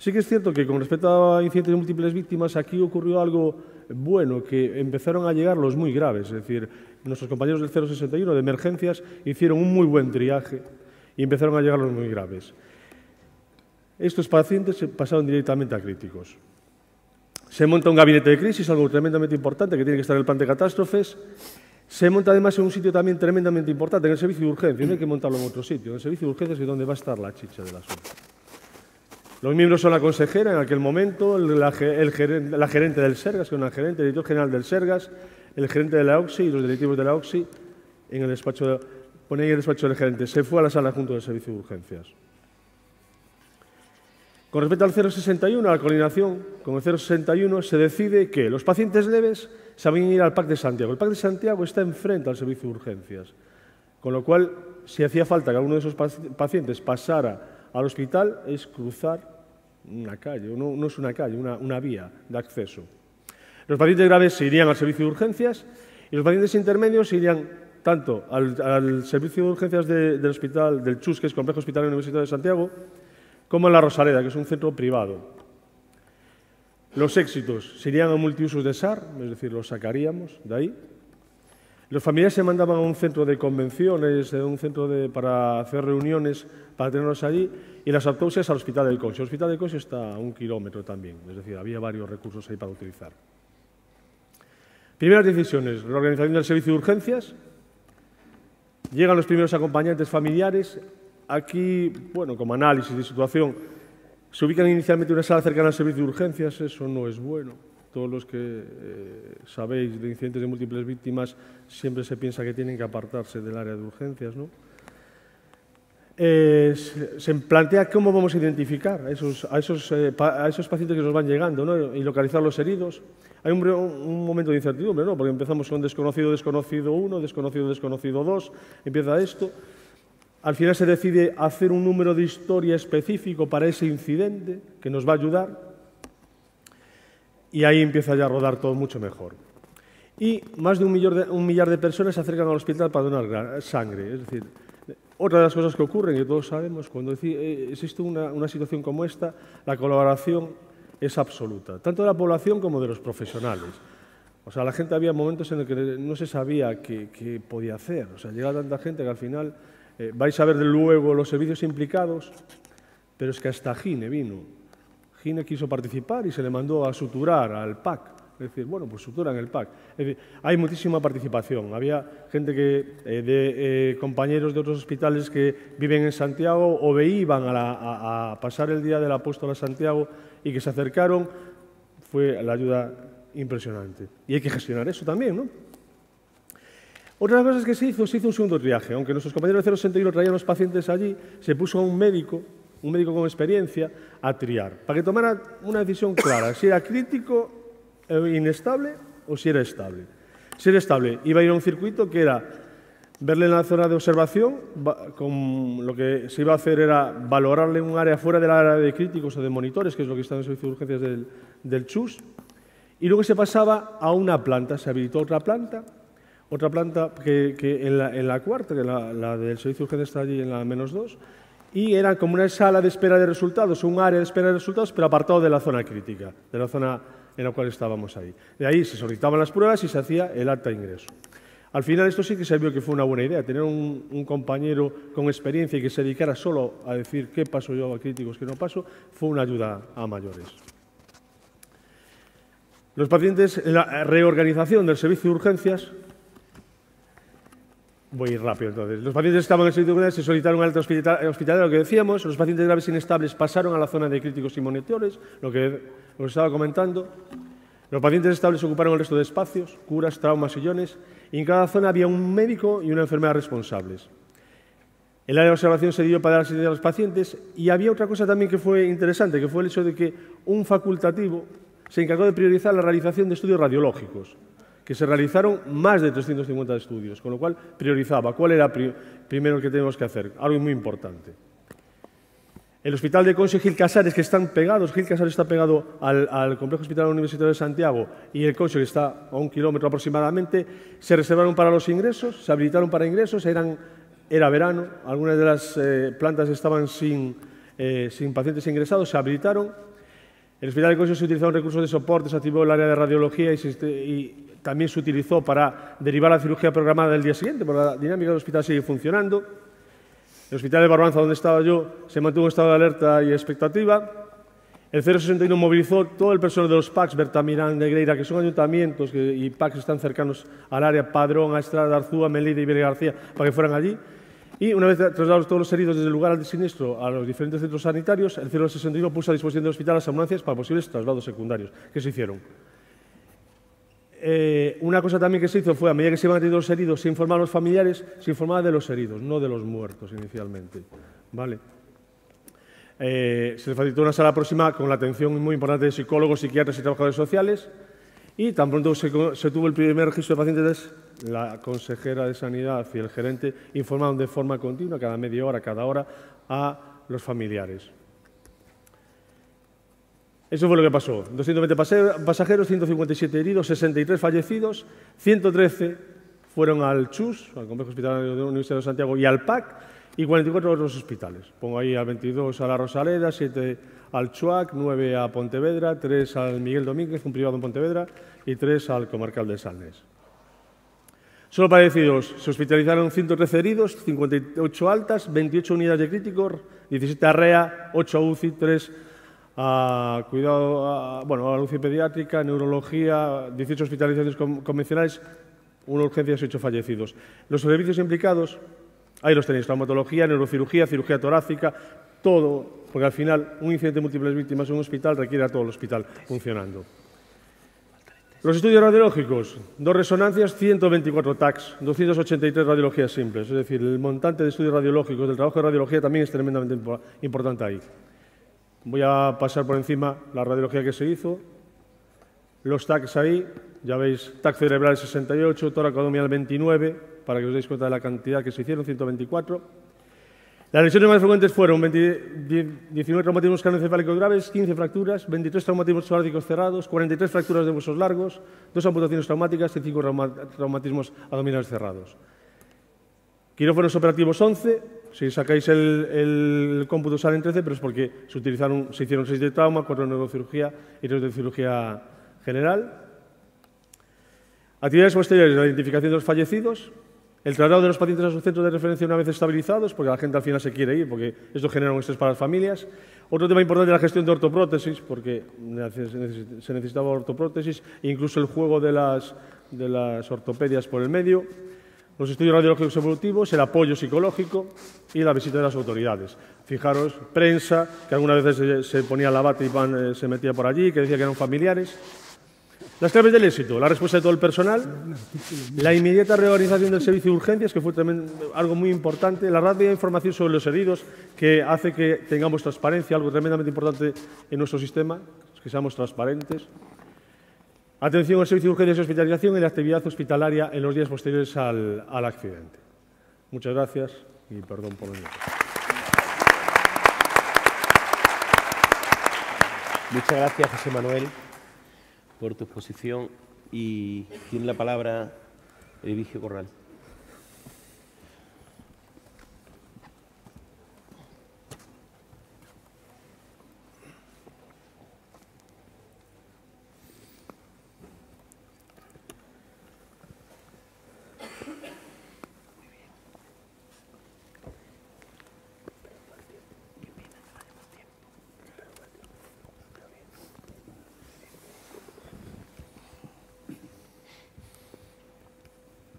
Sí que es cierto que con respecto a incidentes de múltiples víctimas, aquí ocurrió algo bueno, que empezaron a llegar los muy graves. Es decir, nuestros compañeros del 061 de emergencias hicieron un muy buen triaje y empezaron a llegar los muy graves. Estos pacientes pasaron directamente a críticos. Se monta un gabinete de crisis, algo tremendamente importante, que tiene que estar en el plan de catástrofes. Se monta además en un sitio también tremendamente importante, en el servicio de urgencia. No hay que montarlo en otro sitio. En el servicio de urgencias es donde va a estar la chicha del asunto. Los miembros son la consejera en aquel momento, la, gerente, del Sergas, que es una gerente, el director general del Sergas, el gerente de la OXI y los directivos de la OXI en el despacho, ahí el despacho del gerente. Se fue a la sala junto del servicio de urgencias. Con respecto al 061, a la coordinación con el 061, se decide que los pacientes leves saben ir al PAC de Santiago. El PAC de Santiago está enfrente al servicio de urgencias, con lo cual, si hacía falta que alguno de esos pacientes pasara al hospital, es cruzar una calle, no, es una calle, una, vía de acceso. Los pacientes graves se irían al servicio de urgencias y los pacientes intermedios se irían tanto al, servicio de urgencias de, del hospital, del CHUS, que es Complejo Hospitalario Universitario de Santiago, como en la Rosaleda, que es un centro privado. Los éxitos se irían a multiusos de SAR, es decir, los sacaríamos de ahí, los familiares se mandaban a un centro de convenciones, a un centro de, para hacer reuniones, para tenerlos allí, y las autopsias al Hospital del Coche. El Hospital del Coche está a un kilómetro también, es decir, había varios recursos ahí para utilizar. Primeras decisiones, reorganización del servicio de urgencias, llegan los primeros acompañantes familiares, aquí, bueno, como análisis de situación, se ubican inicialmente en una sala cercana al servicio de urgencias, eso no es bueno todos los que eh, sabéis de incidentes de múltiples víctimas, siempre se piensa que tienen que apartarse del área de urgencias. ¿no? Eh, se, plantea cómo vamos a identificar eh, a esos pacientes que nos van llegando ¿no? y localizar los heridos. Hay un, un, momento de incertidumbre, ¿no? porque empezamos con desconocido, desconocido 1, desconocido, desconocido 2, empieza esto. Al final se decide hacer un número de historia específico para ese incidente que nos va a ayudar y ahí empieza ya a rodar todo mucho mejor. Y más de un, millar de personas se acercan al hospital para donar sangre. Es decir, otra de las cosas que ocurren, que todos sabemos, cuando eh, existe una, situación como esta, la colaboración es absoluta, tanto de la población como de los profesionales. O sea, la gente había momentos en los que no se sabía qué, podía hacer. O sea, llega tanta gente que al final eh, vais a ver luego los servicios implicados, pero es que hasta Gine vino Gine quiso participar y se le mandó a suturar al PAC. Es decir, bueno, pues suturan el PAC. Es hay muchísima participación. Había gente que, eh, de eh, compañeros de otros hospitales que viven en Santiago o iban a, a, pasar el día del apóstol a Santiago y que se acercaron fue la ayuda impresionante. Y hay que gestionar eso también, ¿no? Otra las cosas que se hizo, se hizo un segundo triaje. Aunque nuestros compañeros de 061 traían los pacientes allí, se puso a un médico, un médico con experiencia, a triar, para que tomara una decisión clara, si era crítico, eh, inestable o si era estable. Si era estable, iba a ir a un circuito que era verle en la zona de observación, lo que se iba a hacer era valorarle un área fuera del área de críticos o de monitores, que es lo que está en el servicio de urgencias del, CHUS, y luego se pasaba a una planta, se habilitó otra planta, otra planta que, en, la, cuarta, la del servicio de urgencias está allí en la menos dos, y era como una sala de espera de resultados, un área de espera de resultados, pero apartado de la zona crítica, de la zona en la cual estábamos ahí. De ahí se solicitaban las pruebas y se hacía el acta de ingreso. Al final esto sí que se vio que fue una buena idea, tener un, compañero con experiencia y que se dedicara solo a decir qué paso yo a críticos, qué no paso, fue una ayuda a mayores. Los pacientes, la reorganización del servicio de urgencias, voy rápido entonces. Los pacientes que estaban en urgencias se solicitaron un alta hospitalaria, lo que decíamos, los pacientes graves inestables pasaron a la zona de críticos y monitores, lo que os estaba comentando. Los pacientes estables ocuparon el resto de espacios, curas, traumas, sillones, y en cada zona había un médico y una enfermera responsables. El área de observación se dio para dar asistencia a los pacientes y había otra cosa también que fue interesante, que fue el hecho de que un facultativo se encargó de priorizar la realización de estudios radiológicos, que se realizaron más de 350 estudios, con lo cual priorizaba cuál era pri- primero el que tenemos que hacer, algo muy importante. El Hospital de Conso y Gil Casares, que están pegados, Gil Casares está pegado al, al Complejo Hospitalario Universitario de Santiago y el Conso, que está a un kilómetro aproximadamente, se reservaron para los ingresos, se habilitaron para ingresos, era verano, algunas de las eh, plantas estaban eh, sin pacientes ingresados, se habilitaron. El Hospital de Conso se utilizaron recursos de soporte, se activó el área de radiología y, se- y también se utilizó para derivar la cirugía programada del día siguiente, porque la dinámica del hospital sigue funcionando. El hospital de Barbanza, donde estaba yo, se mantuvo en estado de alerta y expectativa. El 061 movilizó todo el personal de los PACs, Bertamirán, Negreira, que son ayuntamientos que- y PACs están cercanos al área, Padrón, Estrada, Arzúa, Melilla y Vélez García, para que fueran allí. Y una vez trasladados todos los heridos desde el lugar del siniestro a los diferentes centros sanitarios, el 061 puso a disposición del hospital las ambulancias para posibles traslados secundarios, que se hicieron. Eh, una cosa también que se hizo fue, a medida que se iban atendiendo los heridos, se informaba a los familiares, se informaba de los heridos, no de los muertos inicialmente. ¿Vale? Eh, se facilitó una sala próxima con la atención muy importante de psicólogos, psiquiatras y trabajadores sociales. Y tan pronto se, se tuvo el primer registro de pacientes, la consejera de Sanidad y el gerente informaron de forma continua, cada media hora, cada hora, a los familiares. Eso fue lo que pasó. 220 pase- pasajeros, 157 heridos, 63 fallecidos, 113 fueron al CHUS, al Complejo Hospitalario de la Universidad de Santiago, y al PAC, y 44 a otros hospitales. Pongo ahí al 22 a la Rosaleda, 7 al CHUAC, 9 a Pontevedra, 3 al Miguel Domínguez, un privado en Pontevedra, y 3 al Comarcal de Salnes. Solo fallecidos, se hospitalizaron 113 heridos, 58 altas, 28 unidades de críticos, 17 arrea, 8 a UCI, 3 a cuidado, a, bueno, a UCI pediátrica, neurología, 18 hospitalizaciones con- convencionales, una urgencia y 8 fallecidos. Los servicios implicados, ahí los tenéis, traumatología, neurocirugía, cirugía torácica, todo, porque al final un incidente de múltiples víctimas en un hospital requiere a todo el hospital funcionando. Los estudios radiológicos, dos resonancias, 124 TACs, 283 radiologías simples. Es decir, el montante de estudios radiológicos, del trabajo de radiología también es tremendamente impo- importante ahí. Voy a pasar por encima la radiología que se hizo, los TACs ahí, ya veis, TAC cerebral 68, toracodomial 29, para que os deis cuenta de la cantidad que se hicieron, 124. Las lesiones más frecuentes fueron 20 die- 19 traumatismos craneoencefálicos graves, 15 fracturas, 23 traumatismos torácicos cerrados, 43 fracturas de huesos largos, 2 amputaciones traumáticas y 5 trauma- traumatismos abdominales cerrados. Quirófanos operativos 11, si sacáis el, el cómputo salen 13, pero es porque se, se hicieron 6 de trauma, 4 de neurocirugía y 3 de cirugía general. Actividades posteriores, la identificación de los fallecidos, el traslado de los pacientes a sus centros de referencia una vez estabilizados, porque la gente al final se quiere ir, porque esto genera un estrés para las familias. Otro tema importante es la gestión de ortoprótesis, porque se necesitaba ortoprótesis, e incluso el juego de las, de ortopedias por el medio. Los estudios radiológicos evolutivos, el apoyo psicológico y la visita de las autoridades. Fijaros, prensa, que algunas veces se, se ponía la bata y pan, eh, se metía por allí, que decía que eran familiares. Las claves del éxito, la respuesta de todo el personal, la inmediata reorganización del servicio de urgencias, que fue también algo muy importante, la rápida información sobre los heridos, que hace que tengamos transparencia, algo tremendamente importante en nuestro sistema, que seamos transparentes. Atención al servicio de urgencias y hospitalización y la actividad hospitalaria en los días posteriores al, accidente. Muchas gracias y perdón por venir. Muchas gracias, José Manuel, por tu exposición. Y tiene la palabra Eligio Corral.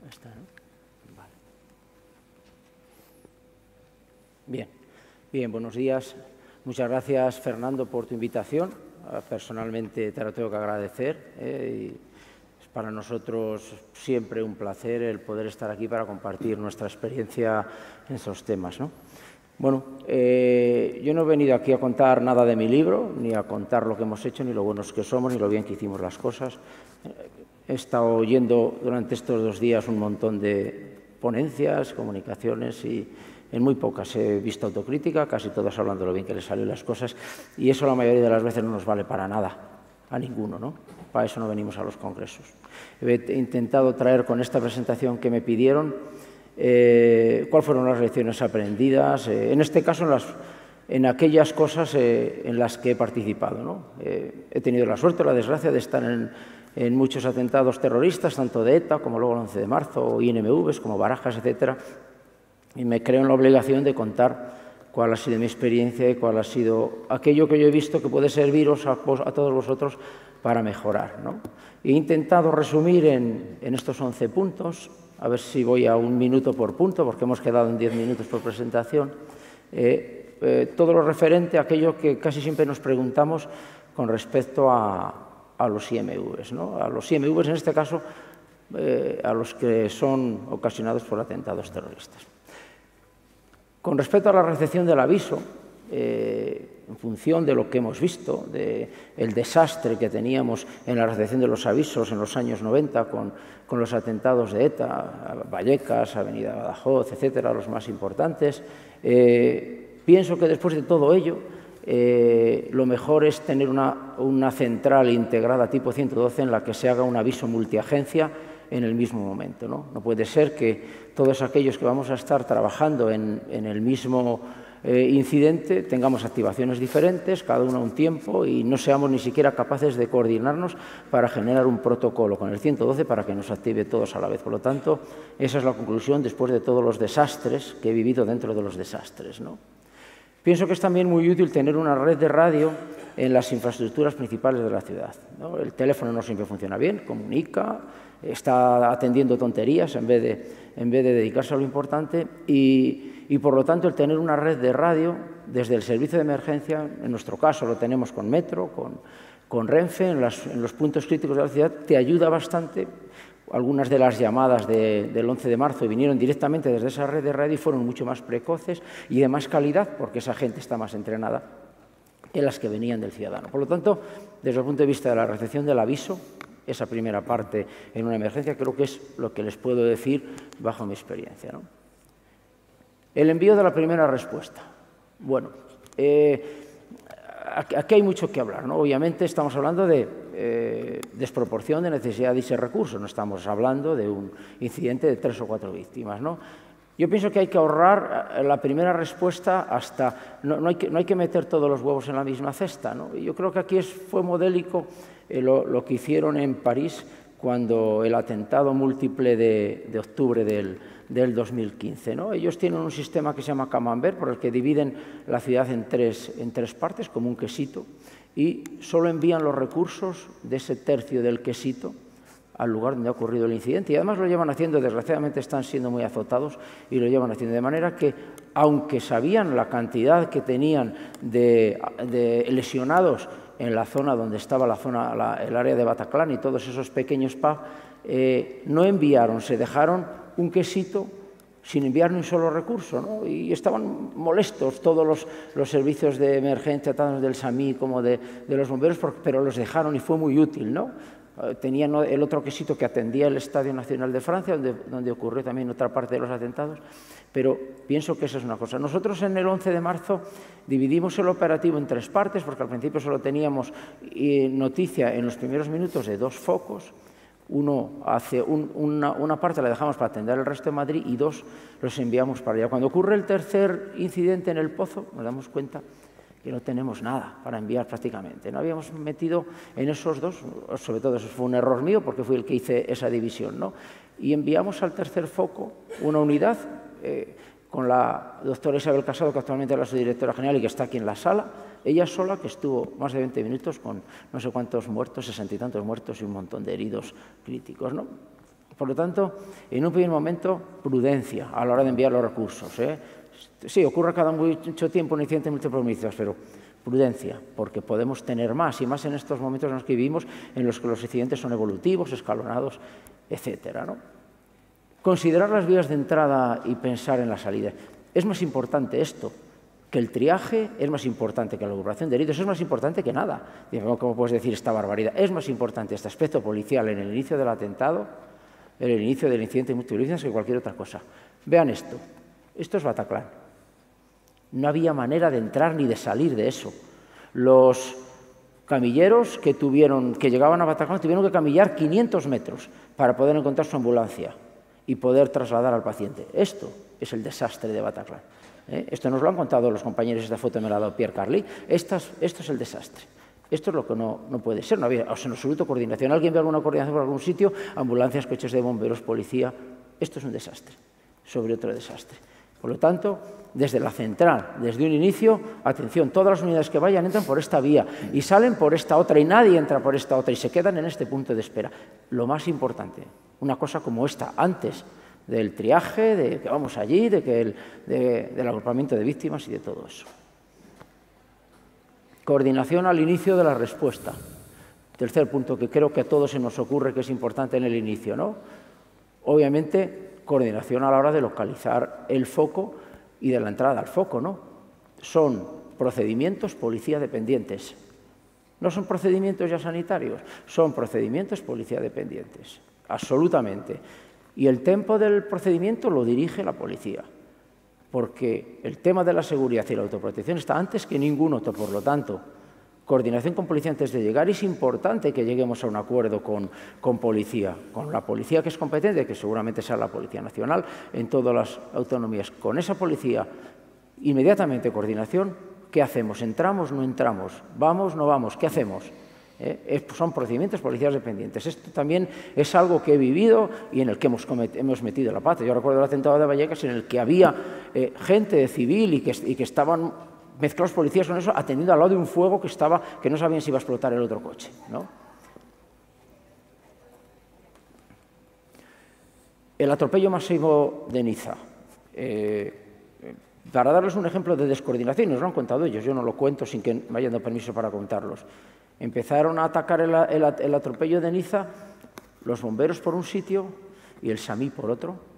Está, ¿no? Vale. Bien, bien, buenos días. Muchas gracias, Fernando, por tu invitación. Ah, Personalmente te lo tengo que agradecer. eh, y es para nosotros siempre un placer el poder estar aquí para compartir nuestra experiencia en estos temas. ¿no? Bueno, eh, yo no he venido aquí a contar nada de mi libro, ni a contar lo que hemos hecho, ni lo buenos que somos, ni lo bien que hicimos las cosas. He estado oyendo durante estos dos días un montón de ponencias, comunicaciones y en muy pocas he visto autocrítica, casi todas hablando de lo bien que les salió las cosas y eso la mayoría de las veces no nos vale para nada, a ninguno, ¿no? Para eso no venimos a los congresos. He intentado traer con esta presentación que me pidieron eh, cuáles fueron las lecciones aprendidas, eh, en este caso en, las, en aquellas cosas eh, en las que he participado. ¿no? Eh, he tenido la suerte o la desgracia de estar en, muchos atentados terroristas, tanto de ETA como luego el 11 de marzo, INMVs como Barajas, etcétera, y me creo en la obligación de contar cuál ha sido mi experiencia y cuál ha sido aquello que yo he visto que puede serviros a, todos vosotros para mejorar. ¿no? He intentado resumir en, en estos 11 puntos, a ver si voy a un minuto por punto, porque hemos quedado en 10 minutos por presentación, eh, eh, todo lo referente a aquello que casi siempre nos preguntamos con respecto a, a los IMVs. ¿no? A los IMVs, en este caso, eh, a los que son ocasionados por atentados terroristas. Con respecto a la recepción del aviso, eh, en función de lo que hemos visto, del el desastre que teníamos en la recepción de los avisos en los años 90 con, con los atentados de ETA, Vallecas, Avenida Badajoz, etcétera, los más importantes, eh, pienso que después de todo ello, eh, lo mejor es tener una, una central integrada tipo 112 en la que se haga un aviso multiagencia en el mismo momento. No, no puede ser que todos aquellos que vamos a estar trabajando en, en el mismo eh, incidente tengamos activaciones diferentes, cada uno a un tiempo, y no seamos ni siquiera capaces de coordinarnos para generar un protocolo con el 112 para que nos active todos a la vez. Por lo tanto, esa es la conclusión después de todos los desastres que he vivido dentro de los desastres. ¿no? Pienso que es también muy útil tener una red de radio en las infraestructuras principales de la ciudad. ¿no? El teléfono no siempre funciona bien, comunica, está atendiendo tonterías en vez de, en vez de dedicarse a lo importante y, y, por lo tanto, el tener una red de radio desde el servicio de emergencia, en nuestro caso lo tenemos con Metro, con, con Renfe, en, los puntos críticos de la ciudad, te ayuda bastante algunas de las llamadas de, del 11 de marzo vinieron directamente desde esa red de radio y fueron mucho más precoces y de más calidad porque esa gente está más entrenada en las que venían del ciudadano. Por lo tanto, desde el punto de vista de la recepción del aviso, esa primera parte en una emergencia creo que es lo que les puedo decir bajo mi experiencia. ¿no? El envío de la primera respuesta. Bueno, eh, aquí hay mucho que hablar. ¿no? Obviamente estamos hablando de eh, desproporción de necesidad de ese recurso, no estamos hablando de un incidente de tres o cuatro víctimas. ¿no? Yo pienso que hay que ahorrar la primera respuesta hasta... No, no, hay, que, no hay, que, meter todos los huevos en la misma cesta. ¿no? Yo creo que aquí es, fue modélico eh, lo, lo, que hicieron en París cuando el atentado múltiple de, de octubre del, del 2015. ¿no? Ellos tienen un sistema que se llama Camembert, por el que dividen la ciudad en tres, en tres partes, como un quesito, y solo envían los recursos de ese tercio del quesito al lugar donde ha ocurrido el incidente y además lo llevan haciendo, desgraciadamente están siendo muy azotados y lo llevan haciendo de manera que, aunque sabían la cantidad que tenían de, lesionados en la zona donde estaba la zona, el área de Bataclan y todos esos pequeños pubs, eh, no enviaron, se dejaron un quesito sin enviar ni un solo recurso. ¿no? Y estaban molestos todos los, los, servicios de emergencia, tanto del SAMI como de, de los bomberos, pero los dejaron y fue muy útil. ¿no? Eh, tenían el otro quesito que atendía el Estadio Nacional de Francia, donde, donde ocurrió también otra parte de los atentados, pero pienso que esa es una cosa. Nosotros en el 11 de marzo dividimos el operativo en tres partes, porque al principio solo teníamos eh, noticia en los primeros minutos de dos focos, uno hace una, parte la dejamos para atender el resto de Madrid y dos los enviamos para allá. Cuando ocurre el tercer incidente en el pozo, nos damos cuenta que no tenemos nada para enviar prácticamente. No habíamos metido en esos dos, sobre todo eso fue un error mío porque fui el que hice esa división, ¿no? Y enviamos al tercer foco una unidad eh, con la doctora Isabel Casado, que actualmente es la subdirectora general y que está aquí en la sala, ella sola, que estuvo más de 20 minutos con no sé cuántos muertos, sesenta y tantos muertos y un montón de heridos críticos. ¿no? Por lo tanto, en un primer momento, prudencia a la hora de enviar los recursos. ¿eh? Sí, ocurre cada mucho tiempo un incidente multiprovincias, pero prudencia, porque podemos tener más, y más en estos momentos en los que vivimos, en los que los incidentes son evolutivos, escalonados, etcétera. ¿no? Considerar las vías de entrada y pensar en la salida. Es más importante esto, que el triaje es más importante que la recuperación de heridos, es más importante que nada. ¿Cómo puedes decir esta barbaridad? Es más importante este aspecto policial en el inicio del atentado, en el inicio del incidente multitudinarios que cualquier otra cosa. Vean esto. Esto es Bataclan. No había manera de entrar ni de salir de eso. Los camilleros que, tuvieron, que llegaban a Bataclan tuvieron que camillar 500 metros para poder encontrar su ambulancia y poder trasladar al paciente. Esto es el desastre de Bataclan. ¿eh? Esto nos lo han contado los compañeros, esta foto me la ha dado Pierre Carly. esto es el desastre. Esto es lo que no, puede ser. No había en absoluto coordinación. ¿Alguien ve alguna coordinación por algún sitio? Ambulancias, coches de bomberos, policía. Esto es un desastre sobre otro desastre. Por lo tanto, desde la central, desde un inicio, atención, todas las unidades que vayan entran por esta vía y salen por esta otra y nadie entra por esta otra y se quedan en este punto de espera. Lo más importante, una cosa como esta, antes del triaje, de que vamos allí, de que el, del agrupamiento de víctimas y de todo eso. Coordinación al inicio de la respuesta. Tercer punto que creo que a todos se nos ocurre que es importante en el inicio, ¿no? Obviamente, coordinación a la hora de localizar el foco y de la entrada al foco, ¿no? Son procedimientos policía dependientes. No son procedimientos ya sanitarios, son procedimientos policía dependientes, absolutamente. Y el tiempo del procedimiento lo dirige la policía, porque el tema de la seguridad y la autoprotección está antes que ningún otro, por lo tanto, coordinación con policía antes de llegar. Es importante que lleguemos a un acuerdo con, con, policía, con la policía que es competente, que seguramente sea la Policía Nacional en todas las autonomías. Con esa policía, inmediatamente coordinación, ¿qué hacemos? ¿Entramos? ¿No entramos? ¿Vamos? ¿No vamos? ¿Qué hacemos? ¿eh? son procedimientos policiales dependientes. Esto también es algo que he vivido y en el que hemos, hemos metido la pata. Yo recuerdo el atentado de Vallecas en el que había eh, gente civil y que estaban mezclados policías con eso, atendiendo al lado de un fuego que, estaba, que no sabían si iba a explotar el otro coche. ¿no? El atropello masivo de Niza. Eh, para darles un ejemplo de descoordinación, nos lo han contado ellos, yo no lo cuento sin que me hayan dado permiso para contarlos. Empezaron a atacar el, atropello de Niza los bomberos por un sitio y el SAMI por otro.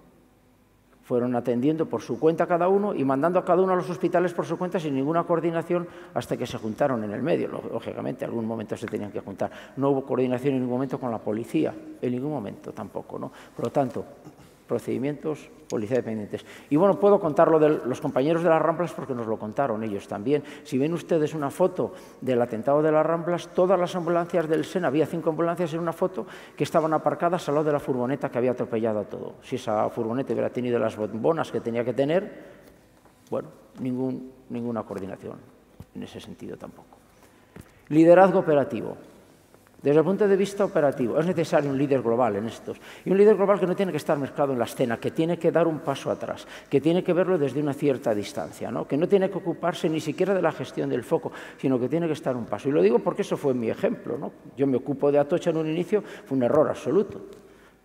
Fueron atendiendo por su cuenta cada uno y mandando a cada uno a los hospitales por su cuenta sin ninguna coordinación hasta que se juntaron en el medio. Lógicamente, en algún momento se tenían que juntar. No hubo coordinación en ningún momento con la policía, en ningún momento tampoco. ¿no? Por lo tanto, procedimientos policía dependientes. Y bueno, puedo contarlo de los compañeros de las Ramblas porque nos lo contaron ellos también. Si ven ustedes una foto del atentado de las Ramblas, todas las ambulancias del SEN, había cinco ambulancias en una foto que estaban aparcadas al lado de la furgoneta que había atropellado a todo. Si esa furgoneta hubiera tenido las bombonas que tenía que tener, bueno, ningún, ninguna coordinación en ese sentido tampoco. Liderazgo operativo. Desde el punto de vista operativo, es necesario un líder global en estos. Y un líder global que no tiene que estar mezclado en la escena, que tiene que dar un paso atrás, que tiene que verlo desde una cierta distancia, ¿no? que no tiene que ocuparse ni siquiera de la gestión del foco, sino que tiene que estar un paso. Y lo digo porque eso fue mi ejemplo. ¿no? Yo me ocupo de Atocha en un inicio, fue un error absoluto.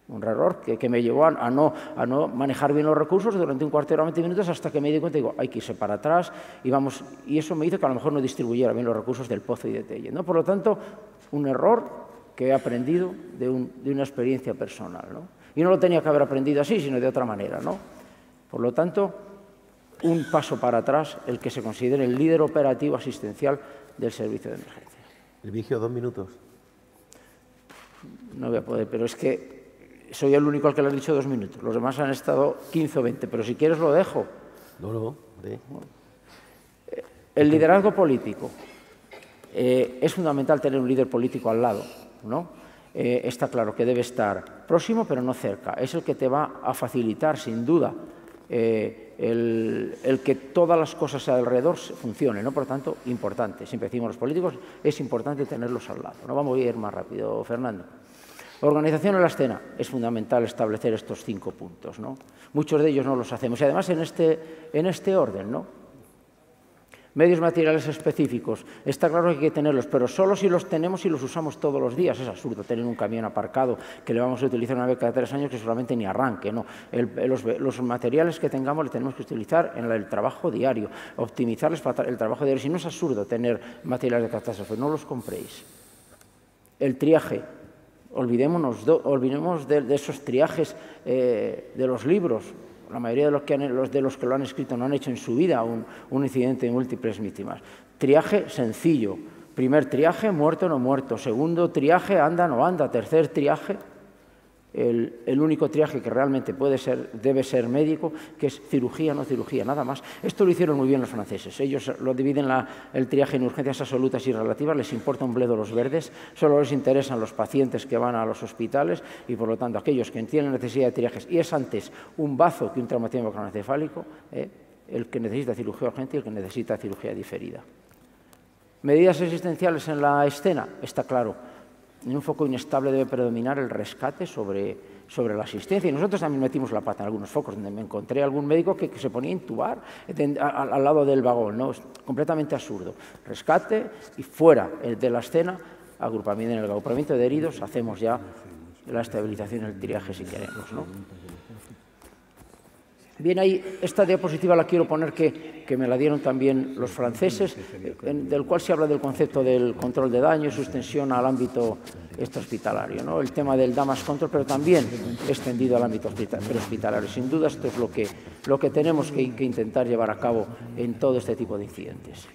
Un error que, me llevó a, no, a, no, manejar bien los recursos durante un cuarto de hora, 20 minutos, hasta que me di cuenta y digo, hay que irse para atrás. Y, vamos, y eso me hizo que a lo mejor no distribuyera bien los recursos del pozo y de Telle. ¿no? Por lo tanto, un error que he aprendido de, una experiencia personal. ¿no? Y no lo tenía que haber aprendido así, sino de otra manera. ¿no? Por lo tanto, un paso para atrás el que se considere el líder operativo asistencial del servicio de emergencia. El vigio, dos minutos. No voy a poder, pero es que soy el único al que le he dicho dos minutos. Los demás han estado 15 o 20, pero si quieres lo dejo. No, no. El liderazgo político. Eh, es fundamental tener un líder político al lado, ¿no? Eh, está claro que debe estar próximo pero no cerca. Es el que te va a facilitar, sin duda, eh, el, que todas las cosas alrededor funcionen. ¿no? Por tanto, importante. Siempre decimos los políticos, es importante tenerlos al lado. No vamos a ir más rápido, Fernando. Organización en la escena. Es fundamental establecer estos cinco puntos. ¿no? Muchos de ellos no los hacemos. Y además en este, en este orden. ¿no? Medios materiales específicos. Está claro que hay que tenerlos, pero solo si los tenemos y los usamos todos los días. Es absurdo tener un camión aparcado que le vamos a utilizar una vez cada tres años que solamente ni arranque. No. los, materiales que tengamos los tenemos que utilizar en el trabajo diario, optimizarles para el trabajo diario. Si no es absurdo tener materiales de catástrofe, no los compréis. El triaje, Olvidémonos, olvidemos de, esos triajes eh, de los libros. La mayoría de los, que de los que lo han escrito no han hecho en su vida un, un incidente de múltiples víctimas. Triaje sencillo. Primer triaje, muerto o no muerto. Segundo triaje, anda o no anda. Tercer triaje, el, único triaje que realmente puede ser, debe ser médico, que es cirugía, no cirugía, nada más. Esto lo hicieron muy bien los franceses. Ellos lo dividen el triaje en urgencias absolutas y relativas, les importa un bledo los verdes, solo les interesan los pacientes que van a los hospitales y, por lo tanto, aquellos que tienen necesidad de triajes, y es antes un bazo que un traumatismo cronocefálico, eh, el que necesita cirugía urgente y el que necesita cirugía diferida. Medidas existenciales en la escena, está claro en un foco inestable debe predominar el rescate sobre, sobre la asistencia. Y nosotros también metimos la pata en algunos focos, donde me encontré algún médico que, se ponía a intubar al lado del vagón. ¿no? Es completamente absurdo. Rescate y fuera eh, de la escena, agrupamiento en el agrupamiento de heridos, hacemos ya la estabilización el triaje si queremos. ¿no? Bien, ahí esta diapositiva la quiero poner que, me la dieron también los franceses, del cual se habla del concepto del control de daño y su extensión al ámbito hospitalario, ¿no? el tema del damage control, pero también extendido al ámbito hospitalario. Sin duda esto es lo que, lo que tenemos que, que intentar llevar a cabo en todo este tipo de incidentes.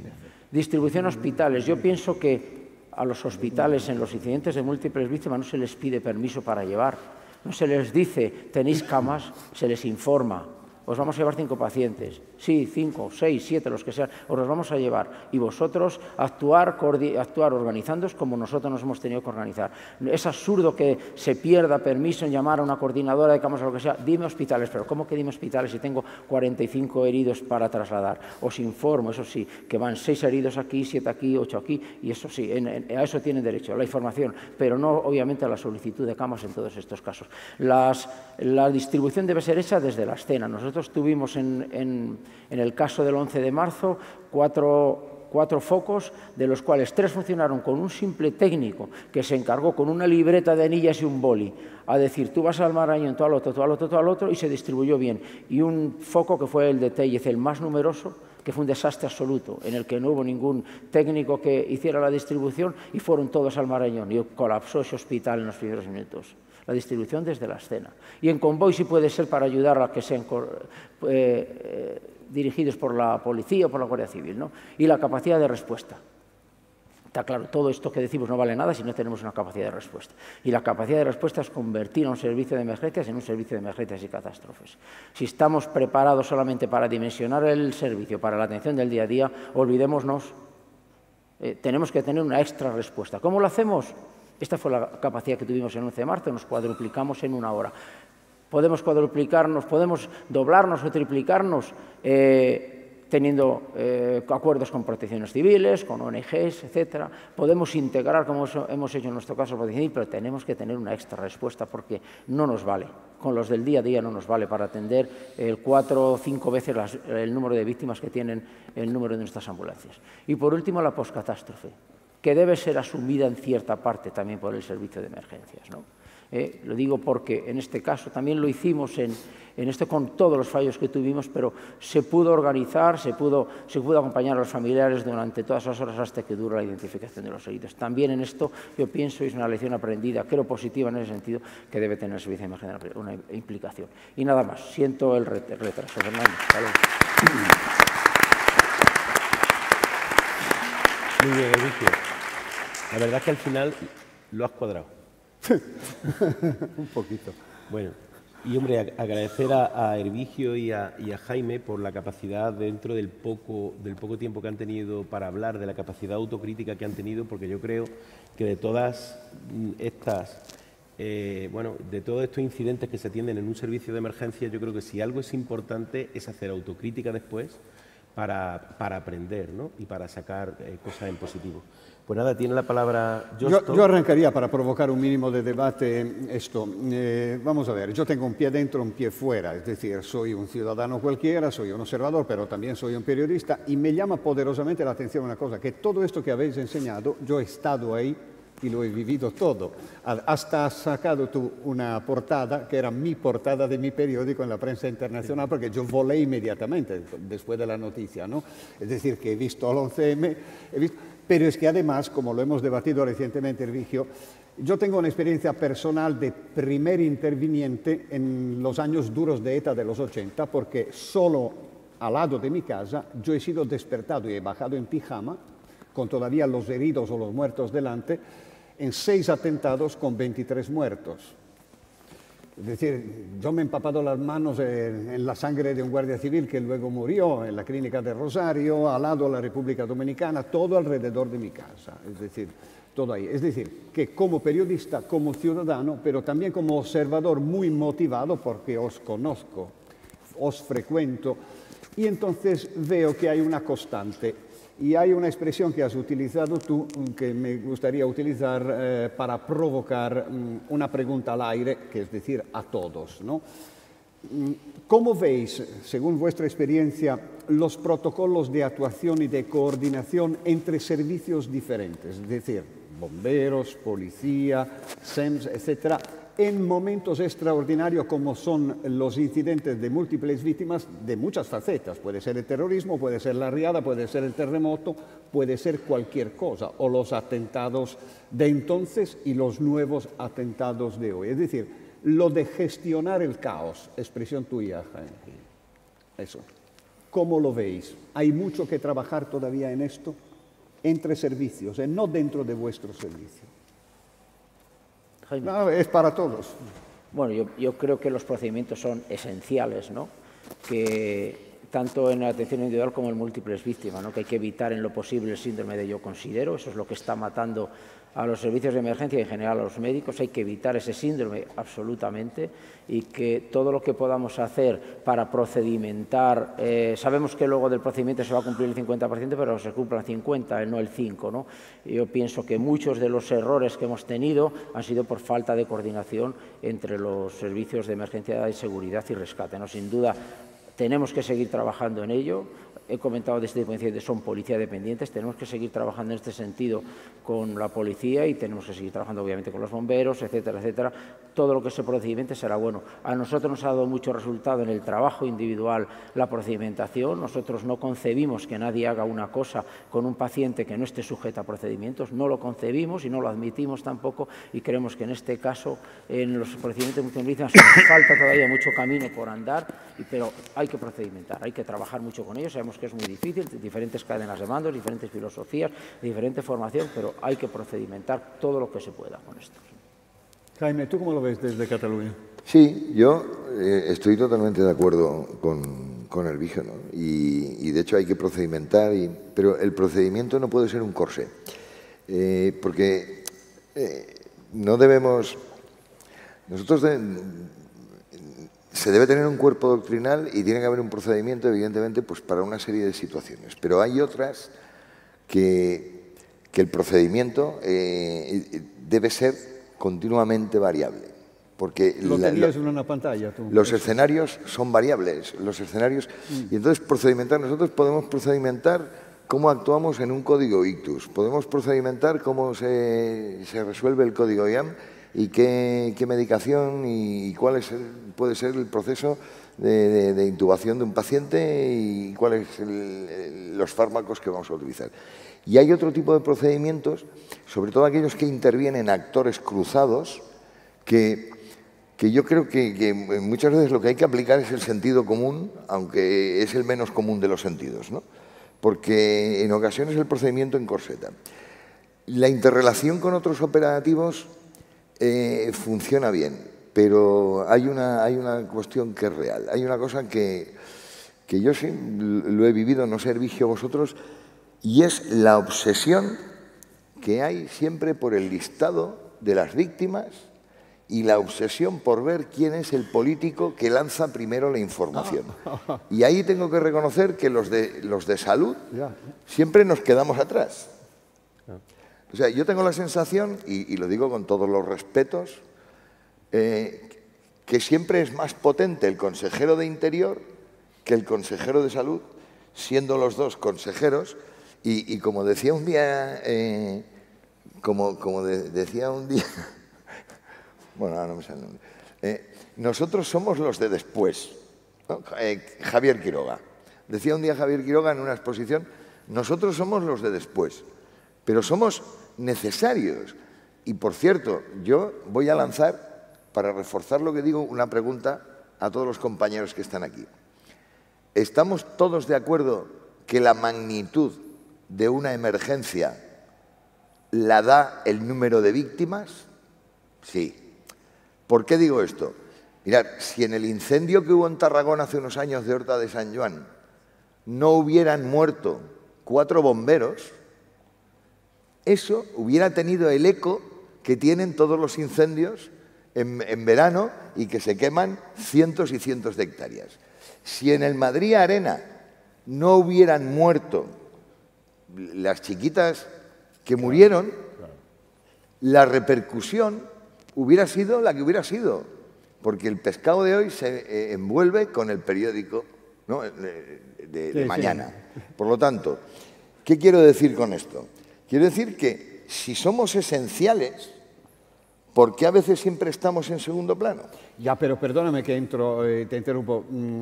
Distribución a hospitales. Yo pienso que a los hospitales en los incidentes de múltiples víctimas no se les pide permiso para llevar, no se les dice tenéis camas, se les informa os vamos a llevar cinco pacientes, sí, cinco, seis, siete, los que sean, os los vamos a llevar. Y vosotros actuar, actuar organizándoos como nosotros nos hemos tenido que organizar. Es absurdo que se pierda permiso en llamar a una coordinadora de camas o lo que sea. Dime hospitales, pero ¿cómo que dime hospitales si tengo 45 heridos para trasladar? Os informo, eso sí, que van seis heridos aquí, siete aquí, ocho aquí, y eso sí, a eso tienen derecho, la información, pero no obviamente a la solicitud de camas en todos estos casos. la distribución debe ser hecha desde la escena. Nosotros tuvimos en, el caso del 11 de marzo cuatro, focos, de los cuales tres funcionaron con un simple técnico que se encargó con una libreta de anillas y un boli a decir tú vas al Marañón, tú al otro, tú al otro, tú al otro, y se distribuyó bien. Y un foco que fue el de Tellez, el más numeroso, que fue un desastre absoluto, en el que no hubo ningún técnico que hiciera la distribución y fueron todos al Marañón y colapsó ese hospital en los primeros minutos la distribución desde la escena. Y en convoy sí puede ser para ayudar a que sean eh, eh, dirigidos por la policía o por la Guardia Civil. ¿no? Y la capacidad de respuesta. Está claro, todo esto que decimos no vale nada si no tenemos una capacidad de respuesta. Y la capacidad de respuesta es convertir a un servicio de emergencias en un servicio de emergencias y catástrofes. Si estamos preparados solamente para dimensionar el servicio, para la atención del día a día, olvidémonos, eh, tenemos que tener una extra respuesta. ¿Cómo lo hacemos? Esta fue la capacidad que tuvimos en 11 de marzo, nos cuadruplicamos en una hora. Podemos cuadruplicarnos, podemos doblarnos o triplicarnos eh, teniendo eh, acuerdos con protecciones civiles, con ONGs, etcétera. Podemos integrar, como hemos hecho en nuestro caso, pero tenemos que tener una extra respuesta porque no nos vale. Con los del día a día no nos vale para atender el cuatro o cinco veces el número de víctimas que tienen el número de nuestras ambulancias. Y por último, la poscatástrofe, que debe ser asumida en cierta parte también por el servicio de emergencias. Eh, lo digo porque en este caso también lo hicimos en, en esto con todos los fallos que tuvimos, pero se pudo organizar, se pudo, acompañar a los familiares durante todas esas horas hasta que dura la identificación de los heridos. También en esto yo pienso, es una lección aprendida, creo positiva en ese sentido, que debe tener el servicio de emergencia una implicación. Y nada más, siento el retraso. Fernando. Muy La verdad es que al final lo has cuadrado. <laughs> Un poquito. Bueno, y hombre, agradecer a, Hervigio y a, Jaime por la capacidad dentro del poco, del poco tiempo que han tenido para hablar, de la capacidad autocrítica que han tenido, porque yo creo que de todas estas, eh, bueno, de todos estos incidentes que se atienden en un servicio de emergencia, yo creo que si algo es importante es hacer autocrítica después para, para aprender ¿no? y para sacar eh, cosas en positivo. Pues nada, tiene la palabra Yo, yo, arrancaría para provocar un mínimo de debate esto. Eh, vamos a ver, yo tengo un pie dentro, un pie fuera, es decir, soy un ciudadano cualquiera, soy un observador, pero también soy un periodista y me llama poderosamente la atención una cosa, que todo esto que habéis enseñado, yo he estado ahí y lo he vivido todo. Hasta has sacado tú una portada que era mi portada de mi periódico en la prensa internacional, porque yo volé inmediatamente después de la noticia, ¿no? Es decir, que he visto al 11M, he visto pero es que además, como lo hemos debatido recientemente, Vigio, yo tengo una experiencia personal de primer interviniente en los años duros de ETA de los 80, porque solo al lado de mi casa yo he sido despertado y he bajado en pijama, con todavía los heridos o los muertos delante, en seis atentados con 23 muertos. Es decir, yo me he empapado las manos en, la sangre de un guardia civil que luego murió en la clínica de Rosario, al lado de la República Dominicana, todo alrededor de mi casa. Es decir, todo ahí. Es decir, que como periodista, como ciudadano, pero también como observador muy motivado porque os conozco, os frecuento, y entonces veo que hay una constante y hay una expresión que has utilizado tú mm, que me gustaría utilizar eh, para provocar mm, una pregunta al aire, que es decir, a todos. Mm, ¿Cómo veis, según vuestra experiencia, los protocolos de actuación y de coordinación entre servicios diferentes? Es decir, bomberos, policía, SEMS, etcétera, en momentos extraordinarios como son los incidentes de múltiples víctimas de muchas facetas. Puede ser el terrorismo, puede ser la riada, puede ser el terremoto, puede ser cualquier cosa, o los atentados de entonces y los nuevos atentados de hoy. Es decir, lo de gestionar el caos, expresión tuya, Eso. ¿Cómo lo veis? ¿Hay mucho que trabajar todavía en esto? Entre servicios, no dentro de vuestro No, es para todos. Bueno, yo, yo, creo que los procedimientos son esenciales, ¿no? Que tanto en la atención individual como en múltiples víctimas, ¿no? que hay que evitar en lo posible el síndrome de yo considero, eso es lo que está matando a los servicios de emergencia y en general a los médicos. Hay que evitar ese síndrome absolutamente y que todo lo que podamos hacer para procedimentar, eh, sabemos que luego del procedimiento se va a cumplir el 50%, pero se cumpla el 50%, no el 5%. ¿no? Yo pienso que muchos de los errores que hemos tenido han sido por falta de coordinación entre los servicios de emergencia de seguridad y rescate. ¿no? Sin duda, tenemos que seguir trabajando en ello he comentado de este tipo de incidentes, son policía dependientes, tenemos que seguir trabajando en este sentido con la policía y tenemos que seguir trabajando obviamente con los bomberos, etcétera, etcétera. Todo lo que se procedimente será bueno. A nosotros nos ha dado mucho resultado en el trabajo individual la procedimentación. Nosotros no concebimos que nadie haga una cosa con un paciente que no esté sujeto a procedimientos, no lo concebimos y no lo admitimos tampoco y creemos que en este caso en los procedimientos mutualistas falta todavía mucho camino por andar, pero hay que procedimentar, hay que trabajar mucho con ellos. Sabemos que es muy difícil, diferentes cadenas de mandos, diferentes filosofías, diferente formación, pero hay que procedimentar todo lo que se pueda con esto. Jaime, ¿tú cómo lo ves desde Cataluña? Sí, yo eh, estoy totalmente de acuerdo con, con el vigio, ¿no? y, de hecho hay que procedimentar, y, pero el procedimiento no puede ser un corsé, eh, porque eh, no debemos... Nosotros se debe tener un cuerpo doctrinal y tiene que haber un procedimiento, evidentemente, pues para una serie de situaciones. Pero hay otras que, que el procedimiento eh, debe ser continuamente variable. Porque Lo tenías en una pantalla tú. los escenarios son variables, los escenarios, Mm. y entonces procedimentar, nosotros podemos procedimentar cómo actuamos en un código ictus, podemos procedimentar cómo se, se resuelve el código IAM y qué, medicación y, cuál es puede ser el proceso de, intubación de un paciente y cuáles son los fármacos que vamos a utilizar. Y hay otro tipo de procedimientos, sobre todo aquellos que intervienen actores cruzados, que, que yo creo que, que muchas veces lo que hay que aplicar es el sentido común, aunque es el menos común de los sentidos, ¿no? porque en ocasiones el procedimiento encorseta. La interrelación con otros operativos eh, funciona bien, pero hay una, hay una cuestión que es real. Hay una cosa que, que yo sí lo he vivido, no sé, Vigio, vosotros, y es la obsesión que hay siempre por el listado de las víctimas y la obsesión por ver quién es el político que lanza primero la información. <laughs> Y ahí tengo que reconocer que los de, los de salud siempre nos quedamos atrás. O sea, yo tengo la sensación, y, lo digo con todos los respetos, eh, que siempre es más potente el consejero de Interior que el consejero de Salud, siendo los dos consejeros. Y, como decía un día, eh, como, como de- decía un día, <laughs> bueno, ahora no me sale el nombre, Eh, nosotros somos los de después. Javier Quiroga. Decía un día Javier Quiroga en una exposición, nosotros somos los de después, pero somos necesarios. Y por cierto, yo voy a lanzar, para reforzar lo que digo, una pregunta a todos los compañeros que están aquí. ¿Estamos todos de acuerdo que la magnitud de una emergencia la da el número de víctimas? Sí. ¿Por qué digo esto? Mirad, si en el incendio que hubo en Tarragona hace unos años de Horta de San Juan no hubieran muerto cuatro bomberos, eso hubiera tenido el eco que tienen todos los incendios en, en verano y que se queman cientos y cientos de hectáreas. Si en el Madrid Arena no hubieran muerto las chiquitas que murieron, la repercusión hubiera sido la que hubiera sido, porque el pescado de hoy se eh, envuelve con el periódico ¿no? de, de- de Sí, sí. mañana. Por lo tanto, ¿qué quiero decir con esto? Quiero decir que si somos esenciales, ¿por qué a veces siempre estamos en segundo plano? Ya, pero perdóname que entro, eh, te interrumpo. Mm,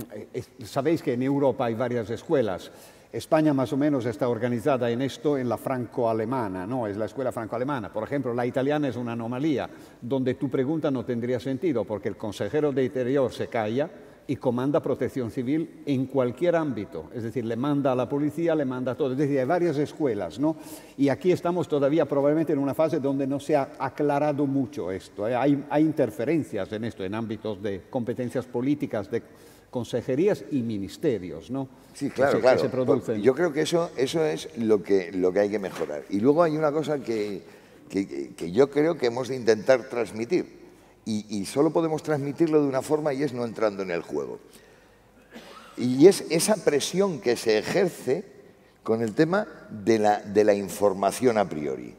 Sabéis que en Europa hay varias escuelas. España más o menos está organizada en esto en la franco-alemana, ¿no? Es la escuela franco-alemana. Por ejemplo, la italiana es una anomalía, donde tu pregunta no tendría sentido, porque el consejero de Interior se calla y comanda protección civil en cualquier ámbito. Es decir, le manda a la policía, le manda a todo. Es decir, hay varias escuelas, ¿no? Y aquí estamos todavía probablemente en una fase donde no se ha aclarado mucho esto. Hay, hay interferencias en esto, en ámbitos de competencias políticas, de consejerías y ministerios, ¿no? Sí, Que claro, se- que claro. se producen. Yo creo que eso, eso es lo que, lo que hay que mejorar. Y luego hay una cosa que, que- que yo creo que hemos de intentar transmitir. Y, solo podemos transmitirlo de una forma y es no entrando en el juego. Y es esa presión que se ejerce con el tema de la, de la información a priori.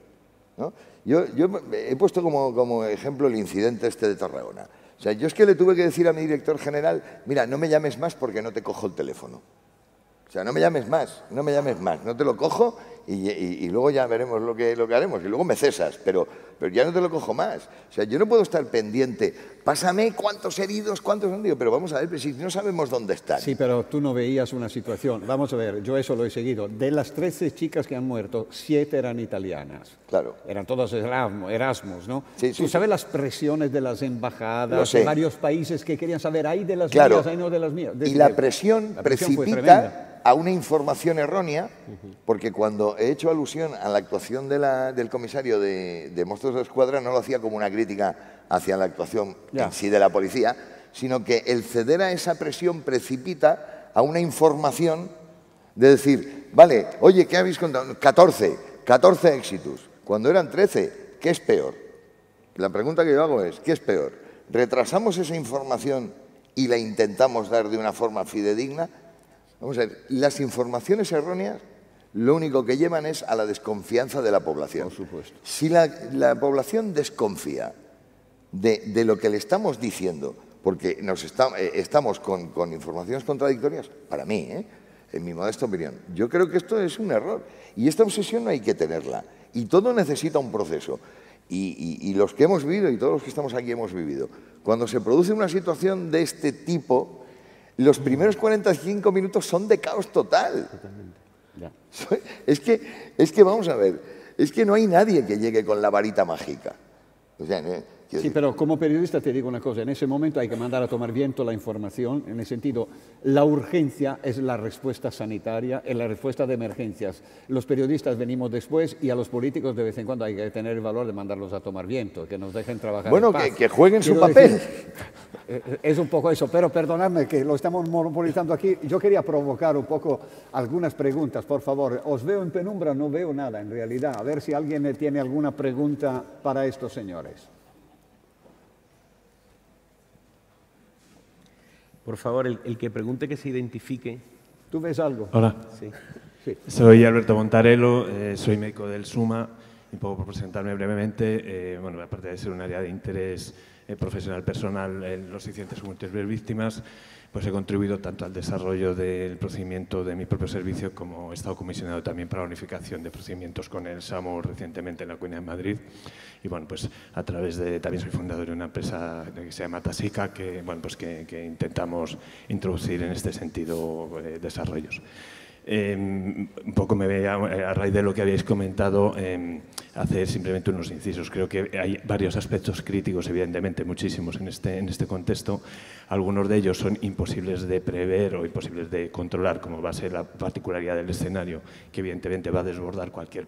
Yo, yo he puesto como, como ejemplo el incidente este de Tarragona. O sea, yo es que le tuve que decir a mi director general, mira, no me llames más porque no te cojo el teléfono. O sea, no me llames más, no me llames más, no te lo cojo y, y- y luego ya veremos lo que, lo que haremos. Y luego me cesas, pero, pero ya no te lo cojo más. O sea, yo no puedo estar pendiente, pásame cuántos heridos, cuántos han dicho, pero vamos a ver, pero si no sabemos dónde están. Sí, pero tú no veías una situación. Vamos a ver, yo eso lo he seguido. De las 13 chicas que han muerto, 7 eran italianas. Claro. Eran todas Erasmus, Erasmus ¿no? Sí, sí, ¿Tú sí. sabes las presiones de las embajadas de varios países que querían saber, hay de las Claro. mías, hay no de las mías? Y Desde- la presión, la presión precipita. A una información errónea, porque cuando he hecho alusión a la actuación de la- del comisario de, de Monstruos de Escuadra, no lo hacía como una crítica hacia la actuación en sí de la policía, sino que el ceder a esa presión precipita a una información de decir, vale, oye, ¿qué habéis contado? 14, 14 éxitos. Cuando eran 13, ¿qué es peor? La pregunta que yo hago es, ¿qué es peor? ¿Retrasamos esa información y la intentamos dar de una forma fidedigna. Vamos a ver, las informaciones erróneas lo único que llevan es a la desconfianza de la población. Por supuesto. Si la, la población desconfía de, de, lo que le estamos diciendo, porque nos está, eh, estamos con, con, informaciones contradictorias, para mí, ¿eh? en mi modesta opinión, yo creo que esto es un error. Y esta obsesión no hay que tenerla. Y todo necesita un proceso. Y, y, y los que hemos vivido, y todos los que estamos aquí hemos vivido, cuando se produce una situación de este tipo, los primeros 45 minutos son de caos total. Totalmente. Ya. Es que, es que vamos a ver, es que no hay nadie que llegue con la varita mágica. O sea, Sí, pero como periodista te digo una cosa, en ese momento hay que mandar a tomar viento la información, en el sentido, la urgencia es la respuesta sanitaria, es la respuesta de emergencias. Los periodistas venimos después y a los políticos de vez en cuando hay que tener el valor de mandarlos a tomar viento, que nos dejen trabajar. Bueno, en paz. que, que, jueguen Quiero su papel. Decir, eh, es un poco eso, pero perdonadme que lo estamos monopolizando aquí. Yo quería provocar un poco algunas preguntas, por favor. Os veo en penumbra, no veo nada en realidad. A ver si alguien tiene alguna pregunta para estos señores. Por favor, el, el, que pregunte que se identifique. ¿Tú ves algo? Hola. Sí. sí. Soy Alberto Montarello, eh, soy médico del SUMA. Un poco por presentarme brevemente, eh, bueno, aparte de ser un área de interés eh, profesional personal en los incidentes múltiples víctimas, pues he contribuido tanto al desarrollo del procedimiento de mi propio servicio como he estado comisionado también para la unificación de procedimientos con el SAMO recientemente en la Comunidad de Madrid. Y bueno, pues a través de, también soy fundador de una empresa que se llama Tasica, que, bueno, pues que intentamos introducir en este sentido eh, desarrollos. Eh, un poco me veía, a raíz de lo que habéis comentado, eh, hacer simplemente unos incisos. Creo que hay varios aspectos críticos, evidentemente, muchísimos en este, en este contexto. Algunos de ellos son imposibles de prever o imposibles de controlar, como va a ser la particularidad del escenario, que evidentemente va a desbordar cualquier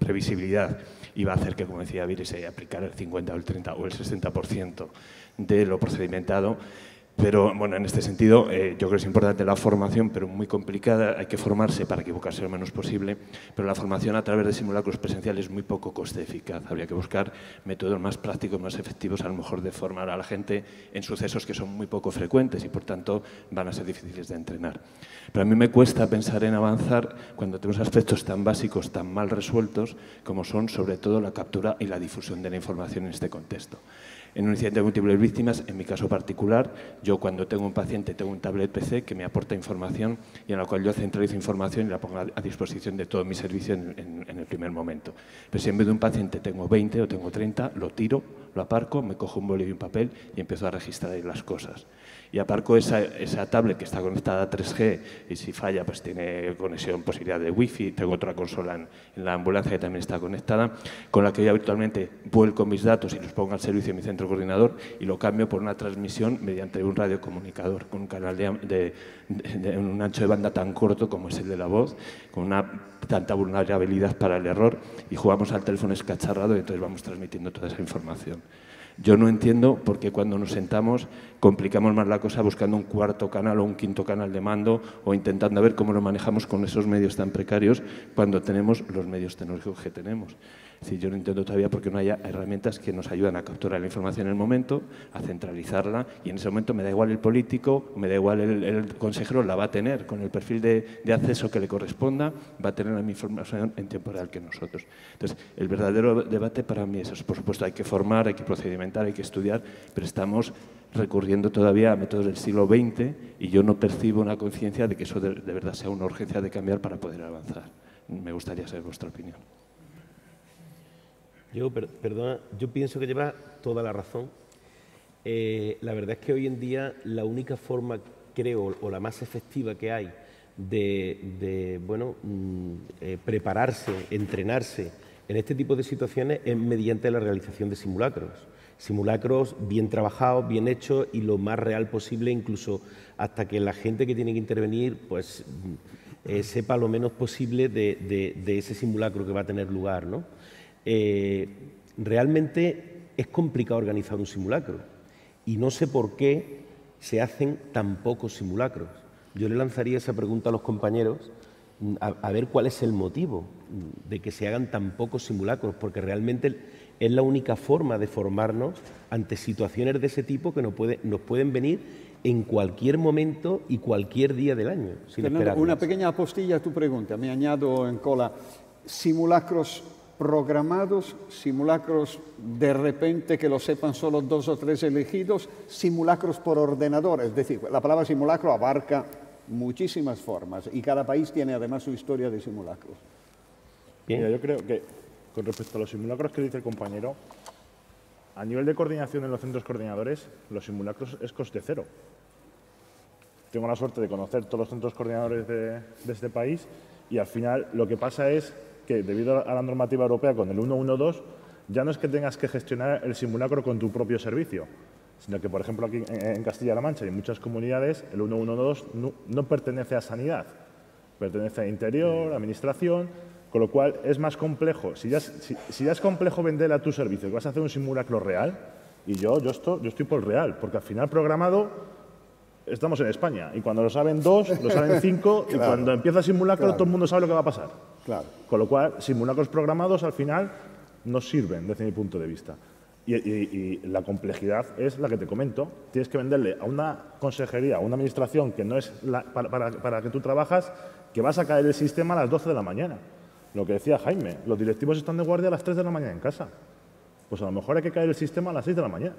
previsibilidad y va a hacer que, como decía Viri, se aplicara el 50 o el 30 o el 60% de lo procedimentado. Pero bueno, en este sentido, eh, yo creo que es importante la formación, pero muy complicada. Hay que formarse para equivocarse lo menos posible, pero la formación a través de simulacros presenciales es muy poco coste eficaz. Habría que buscar métodos más prácticos, más efectivos, a lo mejor de formar a la gente en sucesos que son muy poco frecuentes y por tanto van a ser difíciles de entrenar. Pero a mí me cuesta pensar en avanzar cuando tenemos aspectos tan básicos, tan mal resueltos, como son sobre todo la captura y la difusión de la información en este contexto. En un incidente de múltiples víctimas, en mi caso particular, yo cuando tengo un paciente tengo un tablet PC que me aporta información y en la cual yo centralizo información y la pongo a disposición de todo mi servicio en, el primer momento. Pero si en vez de un paciente tengo 20 o tengo 30, lo tiro, lo aparco, me cojo un boli y un papel y empiezo a registrar las cosas y aparco esa, esa, tablet que está conectada a 3G y si falla pues tiene conexión, posibilidad de wifi, tengo otra consola en, la ambulancia que también está conectada, con la que yo habitualmente vuelco mis datos y los pongo al servicio de mi centro coordinador y lo cambio por una transmisión mediante un radiocomunicador con un canal de, de un ancho de banda tan corto como es el de la voz, con una tanta vulnerabilidad para el error y jugamos al teléfono escacharrado y entonces vamos transmitiendo toda esa información. Yo no entiendo por qué cuando nos sentamos complicamos más la cosa buscando un cuarto canal o un quinto canal de mando o intentando ver cómo lo manejamos con esos medios tan precarios cuando tenemos los medios tecnológicos que tenemos. Decir, yo no entiendo todavía por qué no haya herramientas que nos ayudan a capturar la información en el momento, a centralizarla y en ese momento me da igual el político, me da igual el, consejero, la va a tener con el perfil de, acceso que le corresponda, va a tener la misma información en tiempo real que nosotros. Entonces, el verdadero debate para mí es eso. Por supuesto, hay que formar, hay que procedimentar, hay que estudiar, pero estamos recurriendo todavía a métodos del siglo XX y yo no percibo una conciencia de que eso de verdad sea una urgencia de cambiar para poder avanzar. Me gustaría saber vuestra opinión. Yo, per, perdona, yo pienso que lleva toda la razón. Eh, la verdad es que hoy en día la única forma, creo, o la más efectiva que hay de, bueno, mm, eh, prepararse, entrenarse en este tipo de situaciones es mediante la realización de simulacros. Simulacros bien trabajados, bien hechos y lo más real posible, incluso hasta que la gente que tiene que intervenir pues, eh, sepa lo menos posible de, de, ese simulacro que va a tener lugar. ¿no? Eh, realmente es complicado organizar un simulacro y no sé por qué se hacen tan pocos simulacros. Yo le lanzaría esa pregunta a los compañeros a, a, ver cuál es el motivo de que se hagan tan pocos simulacros, porque realmente es la única forma de formarnos ante situaciones de ese tipo que nos, puede, nos pueden venir en cualquier momento y cualquier día del año, sin Fernando, una pequeña apostilla a tu pregunta. Me añado en cola simulacros programados, simulacros de repente que lo sepan solo dos o tres elegidos, simulacros por ordenador. Es decir, la palabra simulacro abarca muchísimas formas y cada país tiene además su historia de simulacros. Bien. Mira, yo creo que con respecto a los simulacros que dice el compañero, a nivel de coordinación en los centros coordinadores, los simulacros es coste cero. Tengo la suerte de conocer todos los centros coordinadores de, de este país y al final lo que pasa es que debido a la normativa europea con el 112 ya no es que tengas que gestionar el simulacro con tu propio servicio, sino que por ejemplo aquí en Castilla-La Mancha y en muchas comunidades el 112 no, no pertenece a sanidad, pertenece a interior, administración, con lo cual es más complejo. Si ya, si ya es complejo vender a tu servicio, que vas a hacer un simulacro real, y yo, yo, estoy, yo estoy por el real, porque al final programado estamos en España, y cuando lo saben dos, lo saben cinco, y <laughs> cuando empieza el simulacro todo el mundo sabe lo que va a pasar. Claro. Con lo cual, simulacros programados al final no sirven desde mi punto de vista. Y, la complejidad es la que te comento. Tienes que venderle a una consejería, a una administración que no es la, para, para, para que tú trabajas, que vas a caer el sistema a las 12 de la mañana. Lo que decía Jaime, los directivos están de guardia a las 3 de la mañana en casa. Pues a lo mejor hay que caer el sistema a las 6 de la mañana.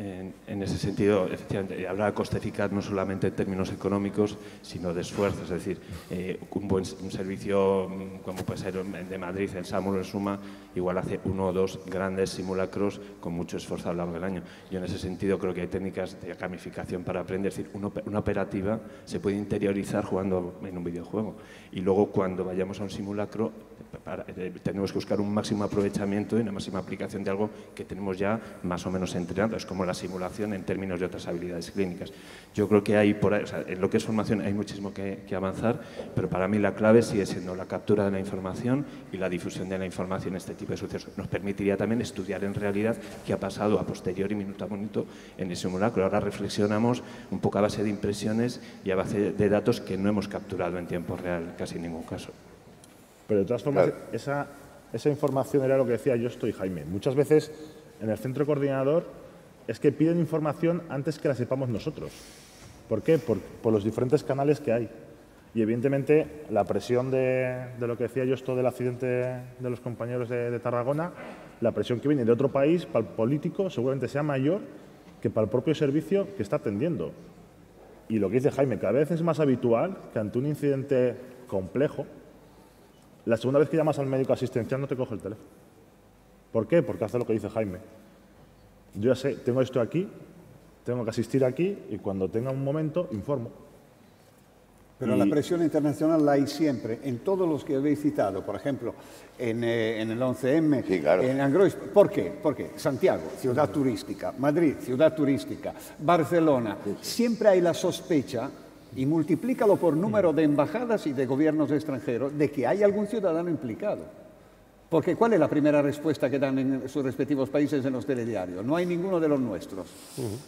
En, ese sentido, efectivamente, hablar de coste eficaz no solamente en términos económicos, sino de esfuerzo. Es decir, eh, un buen un servicio mm, como puede ser de Madrid, el SAMUR en suma, igual hace uno o dos grandes simulacros con mucho esfuerzo a lo largo del año. Yo en ese sentido creo que hay técnicas de gamificación para aprender. Es decir, una operativa se puede interiorizar jugando en un videojuego. Y luego cuando vayamos a un simulacro, eh, tenemos que buscar un máximo aprovechamiento y una máxima aplicación de algo que tenemos ya más o menos entrenado. Es como la simulación en términos de otras habilidades clínicas. Yo creo que hay por ahí, en lo que es formación hay muchísimo que, avanzar, pero para mí la clave sigue siendo la captura de la información y la difusión de la información en este tipo de sucesos. Nos permitiría también estudiar en realidad qué ha pasado a posteriori, minuto a minuto, en el simulacro. Ahora reflexionamos un poco a base de impresiones y a base de datos que no hemos capturado en tiempo real casi ningún caso. Pero de todas formas, Claro. esa, esa información era lo que decía yo estoy Jaime. Muchas veces en el centro coordinador es que piden información antes que la sepamos nosotros. ¿Por qué? Por, por los diferentes canales que hay. Y evidentemente la presión de, de lo que decía yo esto del accidente de los compañeros de, de Tarragona, la presión que viene de otro país para el político seguramente sea mayor que para el propio servicio que está atendiendo. Y lo que dice Jaime, cada vez es más habitual que ante un incidente complejo, la segunda vez que llamas al médico asistencial no te coge el teléfono. ¿Por qué? Porque hace lo que dice Jaime. Yo ya sé, tengo esto aquí, tengo que asistir aquí y cuando tenga un momento informo. Pero Y- la presión internacional la hay siempre, en todos los que habéis citado, por ejemplo, en, eh, en el 11M, Sí, claro. en Angrois. ¿Por qué? Porque Santiago, ciudad turística, Madrid, ciudad turística, Barcelona, siempre hay la sospecha, y multiplícalo por número de embajadas y de gobiernos extranjeros, de que hay algún ciudadano implicado. Porque ¿cuál es la primera respuesta que dan en sus respectivos países en los telediarios? No hay ninguno de los nuestros.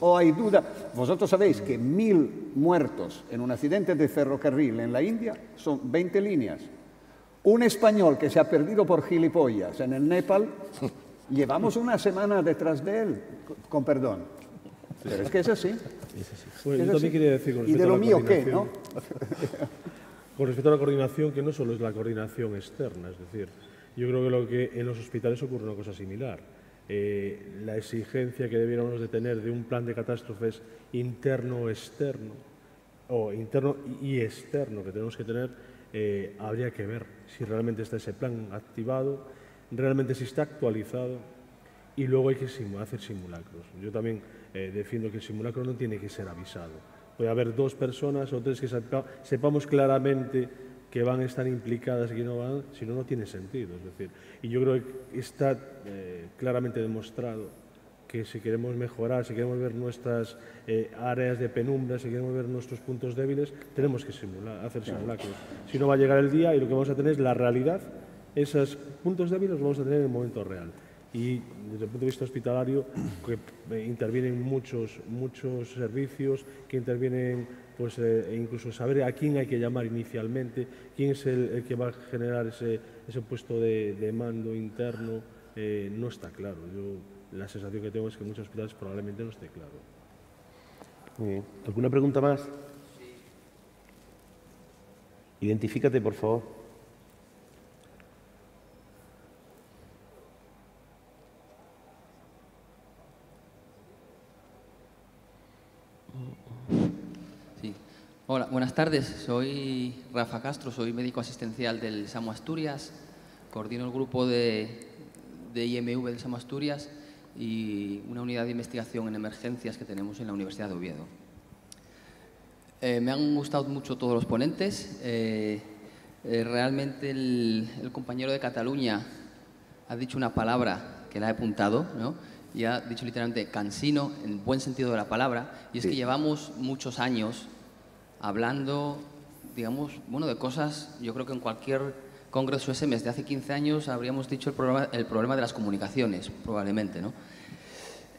O hay duda. Vosotros sabéis que mil muertos en un accidente de ferrocarril en la India son 20 líneas. Un español que se ha perdido por gilipollas en el Nepal, <laughs> llevamos una semana detrás de él, co- con perdón. Pero es que es así. Bueno, Es yo así. también quería decir con ¿Y de respecto a lo la mío qué, no? coordinación- Con respecto a la coordinación, que no solo es la coordinación externa, es decir, yo creo que, lo que en los hospitales ocurre una cosa similar. Eh, la exigencia que debiéramos de tener de un plan de catástrofes interno-externo, o interno y externo que tenemos que tener, eh, habría que ver si realmente está ese plan activado, realmente si está actualizado y luego hay que simu- hacer simulacros. Yo también eh, defiendo que el simulacro no tiene que ser avisado. Puede haber dos personas o tres que sepa- sepamos claramente que van a estar implicadas y que no van, si no, no tiene sentido. Es decir, y yo creo que está eh, claramente demostrado que si queremos mejorar, si queremos ver nuestras eh, áreas de penumbra, si queremos ver nuestros puntos débiles, tenemos que simular, hacer simulacros. Si no va a llegar el día y lo que vamos a tener es la realidad, esos puntos débiles los vamos a tener en el momento real. Y desde el punto de vista hospitalario, que eh, intervienen muchos, muchos servicios, que intervienen, pues eh, e incluso saber a quién hay que llamar inicialmente, quién es el, el que va a generar ese, ese puesto de, de mando interno, eh, no está claro. Yo la sensación que tengo es que en muchos hospitales probablemente no esté claro. Muy bien. ¿Alguna pregunta más? Identifícate, por favor. Sí. Hola, buenas tardes. Soy Rafa Castro, soy médico asistencial del SAMU Asturias. Coordino el grupo de, de IMV del SAMU Asturias y una unidad de investigación en emergencias que tenemos en la Universidad de Oviedo. Eh, me han gustado mucho todos los ponentes. Eh, eh, realmente el, el compañero de Cataluña ha dicho una palabra que la he apuntado, ¿no? y ha dicho literalmente cansino, en buen sentido de la palabra, y es que llevamos muchos años hablando, digamos, bueno, de cosas, yo creo que en cualquier congreso SMS de hace 15 años habríamos dicho el problema, el problema de las comunicaciones, probablemente, ¿no?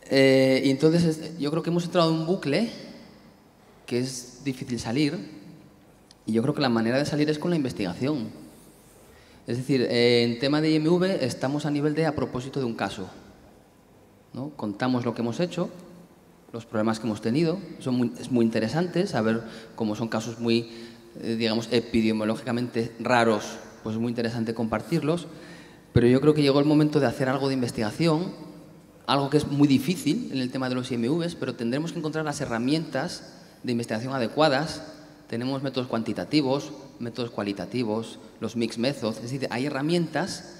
Eh, y entonces es- yo creo que hemos entrado en un bucle que es difícil salir, y yo creo que la manera de salir es con la investigación. Es decir, eh, en tema de IMV estamos a nivel de a propósito de un caso. ¿no? Contamos lo que hemos hecho, los problemas que hemos tenido. Son muy, es muy interesante saber cómo son casos muy, eh, digamos, epidemiológicamente raros, pues es muy interesante compartirlos. Pero yo creo que llegó el momento de hacer algo de investigación, algo que es muy difícil en el tema de los IMVs, pero tendremos que encontrar las herramientas de investigación adecuadas. Tenemos métodos cuantitativos, métodos cualitativos, los mixed methods, es decir, hay herramientas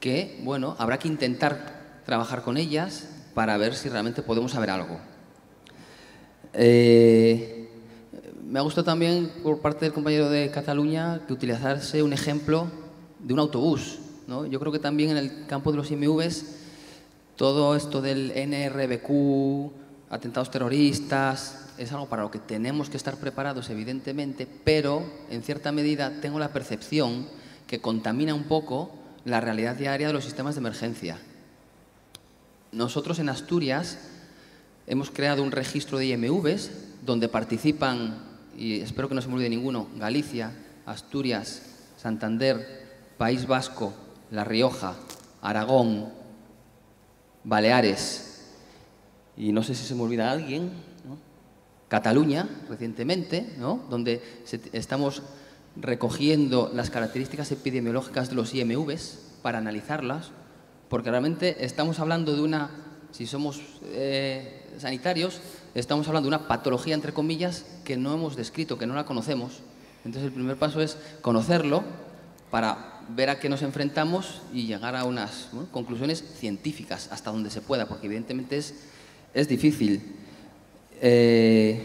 que, bueno, habrá que intentar trabajar con ellas para ver si realmente podemos saber algo. Eh, me ha gustado también por parte del compañero de Cataluña que utilizarse un ejemplo de un autobús. ¿no? Yo creo que también en el campo de los IMVs todo esto del NRBQ, atentados terroristas, es algo para lo que tenemos que estar preparados, evidentemente, pero en cierta medida tengo la percepción que contamina un poco la realidad diaria de los sistemas de emergencia. Nosotros en Asturias hemos creado un registro de IMVs donde participan, y espero que no se me olvide ninguno, Galicia, Asturias, Santander, País Vasco, La Rioja, Aragón, Baleares, y no sé si se me olvida alguien. Cataluña, recientemente, ¿no? donde estamos recogiendo las características epidemiológicas de los IMVs para analizarlas, porque realmente estamos hablando de una, si somos eh, sanitarios, estamos hablando de una patología, entre comillas, que no hemos descrito, que no la conocemos. Entonces el primer paso es conocerlo para ver a qué nos enfrentamos y llegar a unas conclusiones científicas hasta donde se pueda, porque evidentemente es, es difícil. Eh,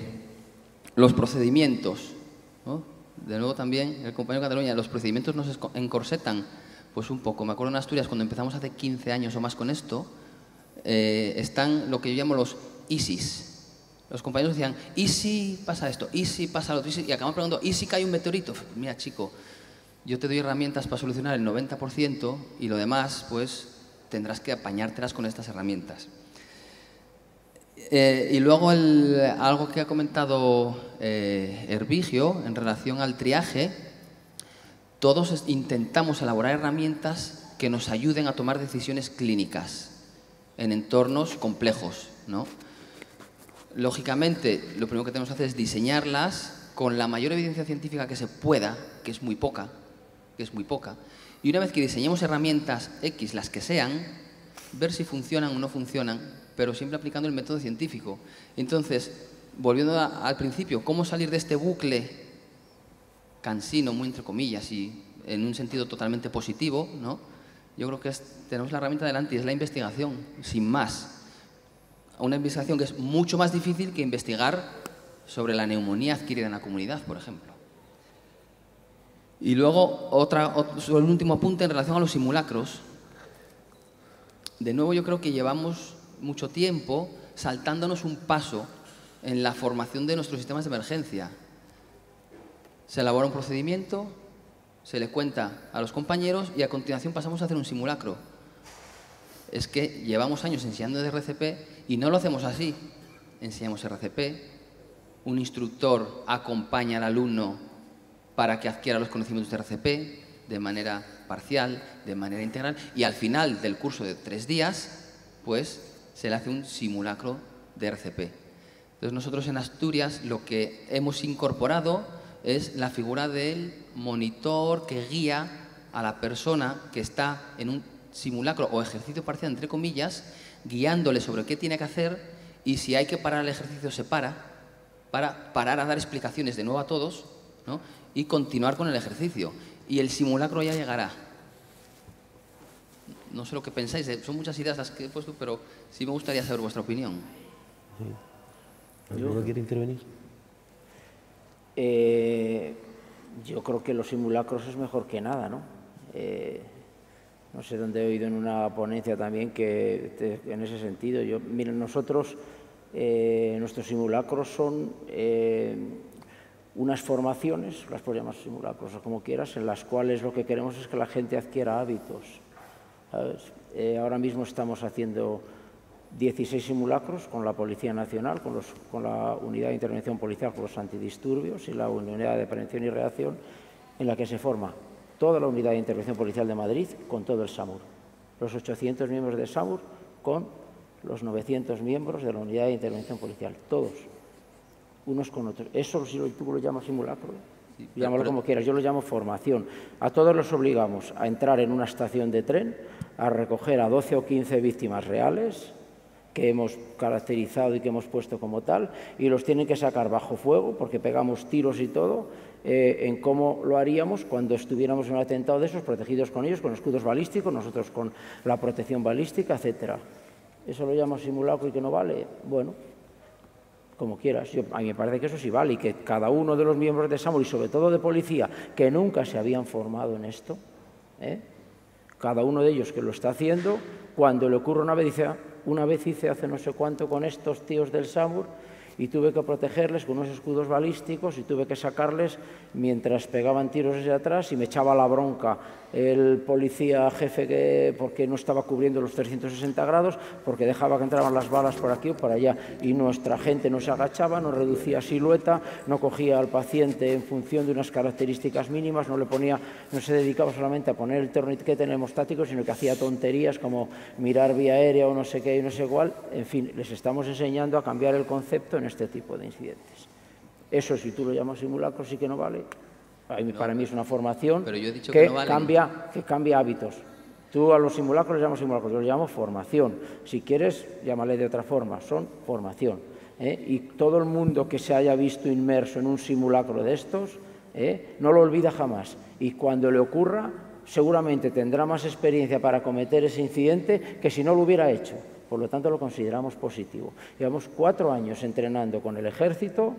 los procedimientos, de nuevo también el compañero Cataluña, los procedimientos nos encorsetan pues un poco. Me acuerdo en Asturias cuando empezamos hace 15 años o más con esto, eh, están lo que yo llamo los ISIS. Los compañeros decían, ¿y si pasa esto? ¿Y si pasa lo otro? ¿Y, si-?". y acaban preguntando, ¿y si cae un meteorito? Mira, chico, yo te doy herramientas para solucionar el 90% y lo demás, pues tendrás que apañártelas con estas herramientas. Eh, y luego algo que ha comentado eh, en relación al triaje, todos intentamos elaborar herramientas que nos ayuden a tomar decisiones clínicas en entornos complejos. ¿no? Lógicamente, lo primero que tenemos que hacer es diseñarlas con la mayor evidencia científica que se pueda, que es muy poca, que es muy poca. Y una vez que diseñemos herramientas X, las que sean, ver si funcionan o no funcionan, pero siempre aplicando el método científico. Entonces, volviendo al principio, ¿cómo salir de este bucle cansino, muy entre comillas, y en un sentido totalmente positivo, ¿no? Yo creo que es- tenemos la herramienta delante y es la investigación, sin más. Una investigación que es mucho más difícil que investigar sobre la neumonía adquirida en la comunidad, por ejemplo. Y luego, otra, ot- sobre un último apunte en relación a los simulacros. De nuevo, yo creo que llevamos mucho tiempo saltándonos un paso en la formación de nuestros sistemas de emergencia. Se elabora un procedimiento, se le cuenta a los compañeros y a continuación pasamos a hacer un simulacro. Es que llevamos años enseñando de RCP y no lo hacemos así. Enseñamos RCP, un instructor acompaña al alumno para que adquiera los conocimientos de RCP de manera parcial, de manera integral, y al final del curso de tres días, pues se le hace un simulacro de RCP. Entonces nosotros en Asturias lo que hemos incorporado es la figura del monitor que guía a la persona que está en un simulacro o ejercicio parcial, entre comillas, guiándole sobre qué tiene que hacer y si hay que parar el ejercicio se para, para parar a dar explicaciones de nuevo a todos y continuar con el ejercicio. Y el simulacro ya llegará. No sé lo que pensáis, eh, son muchas ideas las que he puesto, pero sí me gustaría saber vuestra opinión. ¿Alguno quiere intervenir? Eh, yo creo que los simulacros es mejor que nada, ¿no? Eh, no sé dónde he oído en una ponencia también que en ese sentido, yo, miren, nosotros, eh, nuestros simulacros son unas formaciones, las podemos llamar simulacros o como quieras, en las cuales lo que queremos es que la gente adquiera hábitos. ahora mismo estamos haciendo 16 simulacros con la Policía Nacional, con, la Unidad de Intervención Policial, con los antidisturbios y la Unidad de Prevención y Reacción, en la que se forma toda la Unidad de Intervención Policial de Madrid con todo el SAMUR. Los 800 miembros de SAMUR con los 900 miembros de la Unidad de Intervención Policial, todos, unos con otros. Eso si tú lo llamas simulacro, llámalo como quieras, yo lo llamo formación. A todos los obligamos a entrar en una estación de tren, a recoger a 12 o 15 víctimas reales, que hemos caracterizado y que hemos puesto como tal, y los tienen que sacar bajo fuego, porque pegamos tiros y todo, eh, en cómo lo haríamos cuando estuviéramos en un atentado de esos, protegidos con ellos, con escudos balísticos, nosotros con la protección balística, etcétera. ¿Eso lo llamo simulacro y que no vale? Bueno, como quieras. Yo, a mí me parece que eso sí vale y que cada uno de los miembros de SAMUR y sobre todo de policía que nunca se habían formado en esto, ¿eh? cada uno de ellos que lo está haciendo, cuando le ocurre una vez dice, ah, una vez hice hace no sé cuánto con estos tíos del SAMUR y tuve que protegerles con unos escudos balísticos y tuve que sacarles mientras pegaban tiros desde atrás y me echaba la bronca el policía jefe que, porque no estaba cubriendo los 360 grados, porque dejaba que entraban las balas por aquí o por allá. Y nuestra gente no se agachaba, no reducía silueta, no cogía al paciente en función de unas características mínimas, no le ponía, no se dedicaba solamente a poner el torniquete en el hemostático, sino que hacía tonterías como mirar vía aérea o no sé qué y no sé cuál, en fin, les estamos enseñando a cambiar el concepto en este tipo de incidentes. Eso si tú lo llamas simulacro sí que no vale, para mí es una formación que, cambia, que cambia hábitos. Tú a los simulacros les llamas simulacros, yo los llamo formación. Si quieres, llámale de otra forma, son formación. ¿eh? Y todo el mundo que se haya visto inmerso en un simulacro de estos, ¿eh? no lo olvida jamás. Y cuando le ocurra, seguramente tendrá más experiencia para cometer ese incidente que si no lo hubiera hecho. Por lo tanto, lo consideramos positivo. Llevamos cuatro años entrenando con el ejército,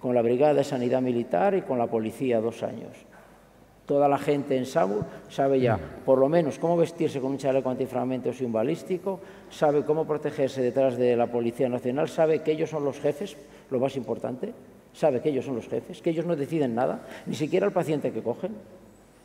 con la Brigada de Sanidad Militar y con la Policía dos años. Toda la gente en Sabur sabe ya, por lo menos, cómo vestirse con un chaleco antifragmentos y un balístico, sabe cómo protegerse detrás de la Policía Nacional, sabe que ellos son los jefes, lo más importante, sabe que ellos son los jefes, que ellos no deciden nada, ni siquiera el paciente que cogen,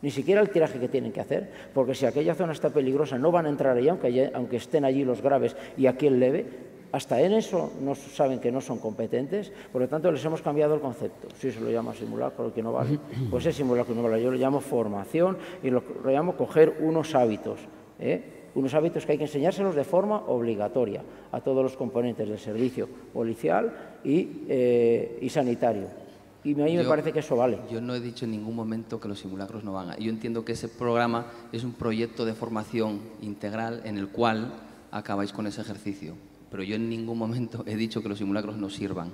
ni siquiera el tiraje que tienen que hacer, porque si aquella zona está peligrosa no van a entrar allí, aunque, estén allí los graves y aquí el leve, hasta en eso no saben que no son competentes, por lo tanto les hemos cambiado el concepto. Si se lo llama simulacro, que no vale, pues es simulacro, no vale. Yo lo llamo formación y lo, llamo coger unos hábitos. ¿eh? Unos hábitos que hay que enseñárselos de forma obligatoria a todos los componentes del servicio policial y, eh, sanitario. Y a mí me parece que eso vale. Yo no he dicho en ningún momento que los simulacros no van. Yo entiendo que ese programa es un proyecto de formación integral en el cual acabáis con ese ejercicio pero yo en ningún momento he dicho que los simulacros no sirvan.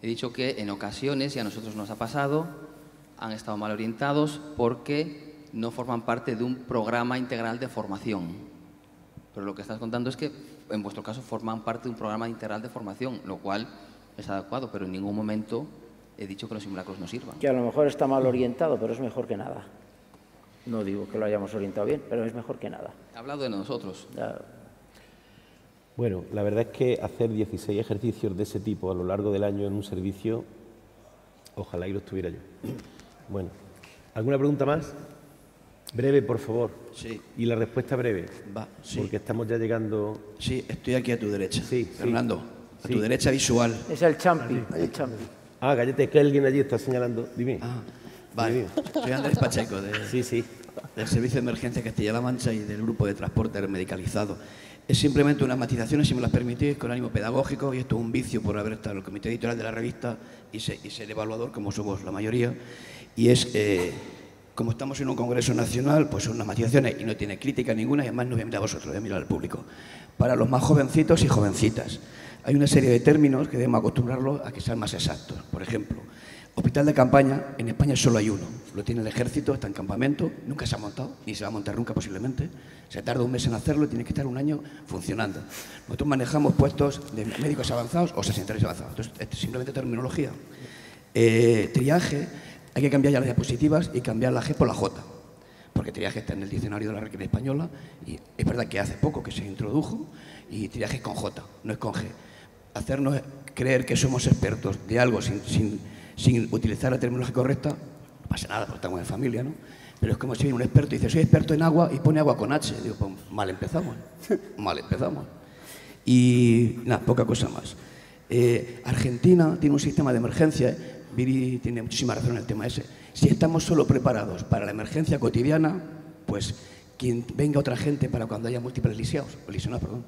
He dicho que en ocasiones, y a nosotros nos ha pasado, han estado mal orientados porque no forman parte de un programa integral de formación. Pero lo que estás contando es que en vuestro caso forman parte de un programa integral de formación, lo cual es adecuado, pero en ningún momento he dicho que los simulacros no sirvan. Que a lo mejor está mal orientado, pero es mejor que nada. No digo que lo hayamos orientado bien, pero es mejor que nada. He hablado de nosotros. Bueno, la verdad es que hacer 16 ejercicios de ese tipo a lo largo del año en un servicio, ojalá y lo estuviera yo. Bueno, ¿alguna pregunta más? Breve, por favor. Sí. Y la respuesta breve. Va, sí. Porque estamos ya llegando. Sí, estoy aquí a tu derecha. Sí. Fernando, a tu derecha visual. Es el champi. El champi. Ah, gallete, que alguien allí está señalando. Dime. Ah, vale. Soy Andrés Pacheco, de, sí, sí. del Servicio de Emergencia Castilla-La Mancha y del Grupo de Transporte Medicalizado. Es simplemente unas matizaciones, si me las permitís, con ánimo pedagógico, y esto es un vicio por haber estado en el comité editorial de la revista y ser, y ser evaluador, como somos la mayoría, y es, eh, como estamos en un congreso nacional, pues son unas matizaciones y no tiene crítica ninguna, y además no voy a mirar a vosotros, voy a mirar al público. Para los más jovencitos y jovencitas, hay una serie de términos que debemos acostumbrarlos a que sean más exactos. Por ejemplo, hospital de campaña, en España solo hay uno. Lo tiene el ejército, está en campamento, nunca se ha montado, ni se va a montar nunca posiblemente. Se tarda un mes en hacerlo y tiene que estar un año funcionando. Nosotros manejamos puestos de médicos avanzados o sanitarios avanzados. Entonces, es simplemente terminología. Eh, triaje, hay que cambiar ya las diapositivas y cambiar la G por la J. Porque triaje está en el diccionario de la Requena Española y es verdad que hace poco que se introdujo y triaje es con J, no es con G. Hacernos creer que somos expertos de algo sin, sin, sin utilizar la terminología correcta, no pasa nada, porque estamos en familia, ¿no? Pero es como si viene un experto y dice, soy experto en agua y pone agua con H. Digo, pues mal empezamos, <laughs> mal empezamos. Y nada, poca cosa más. Eh, Argentina tiene un sistema de emergencia, Viri tiene muchísima razón en el tema ese. Si estamos solo preparados para la emergencia cotidiana, pues quien venga otra gente para cuando haya múltiples lisiados, o lesionados, perdón.